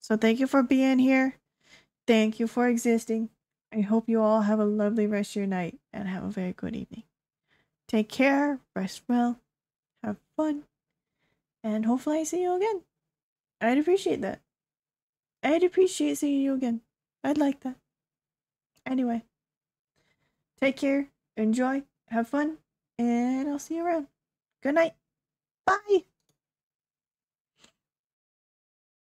A: So thank you for being here. Thank you for existing. I hope you all have a lovely rest of your night and have a very good evening. Take care, rest well, have fun, and hopefully I see you again. I'd appreciate that. I'd appreciate seeing you again. I'd like that. Anyway, take care, enjoy, have fun, and I'll see you around. Good night. Bye.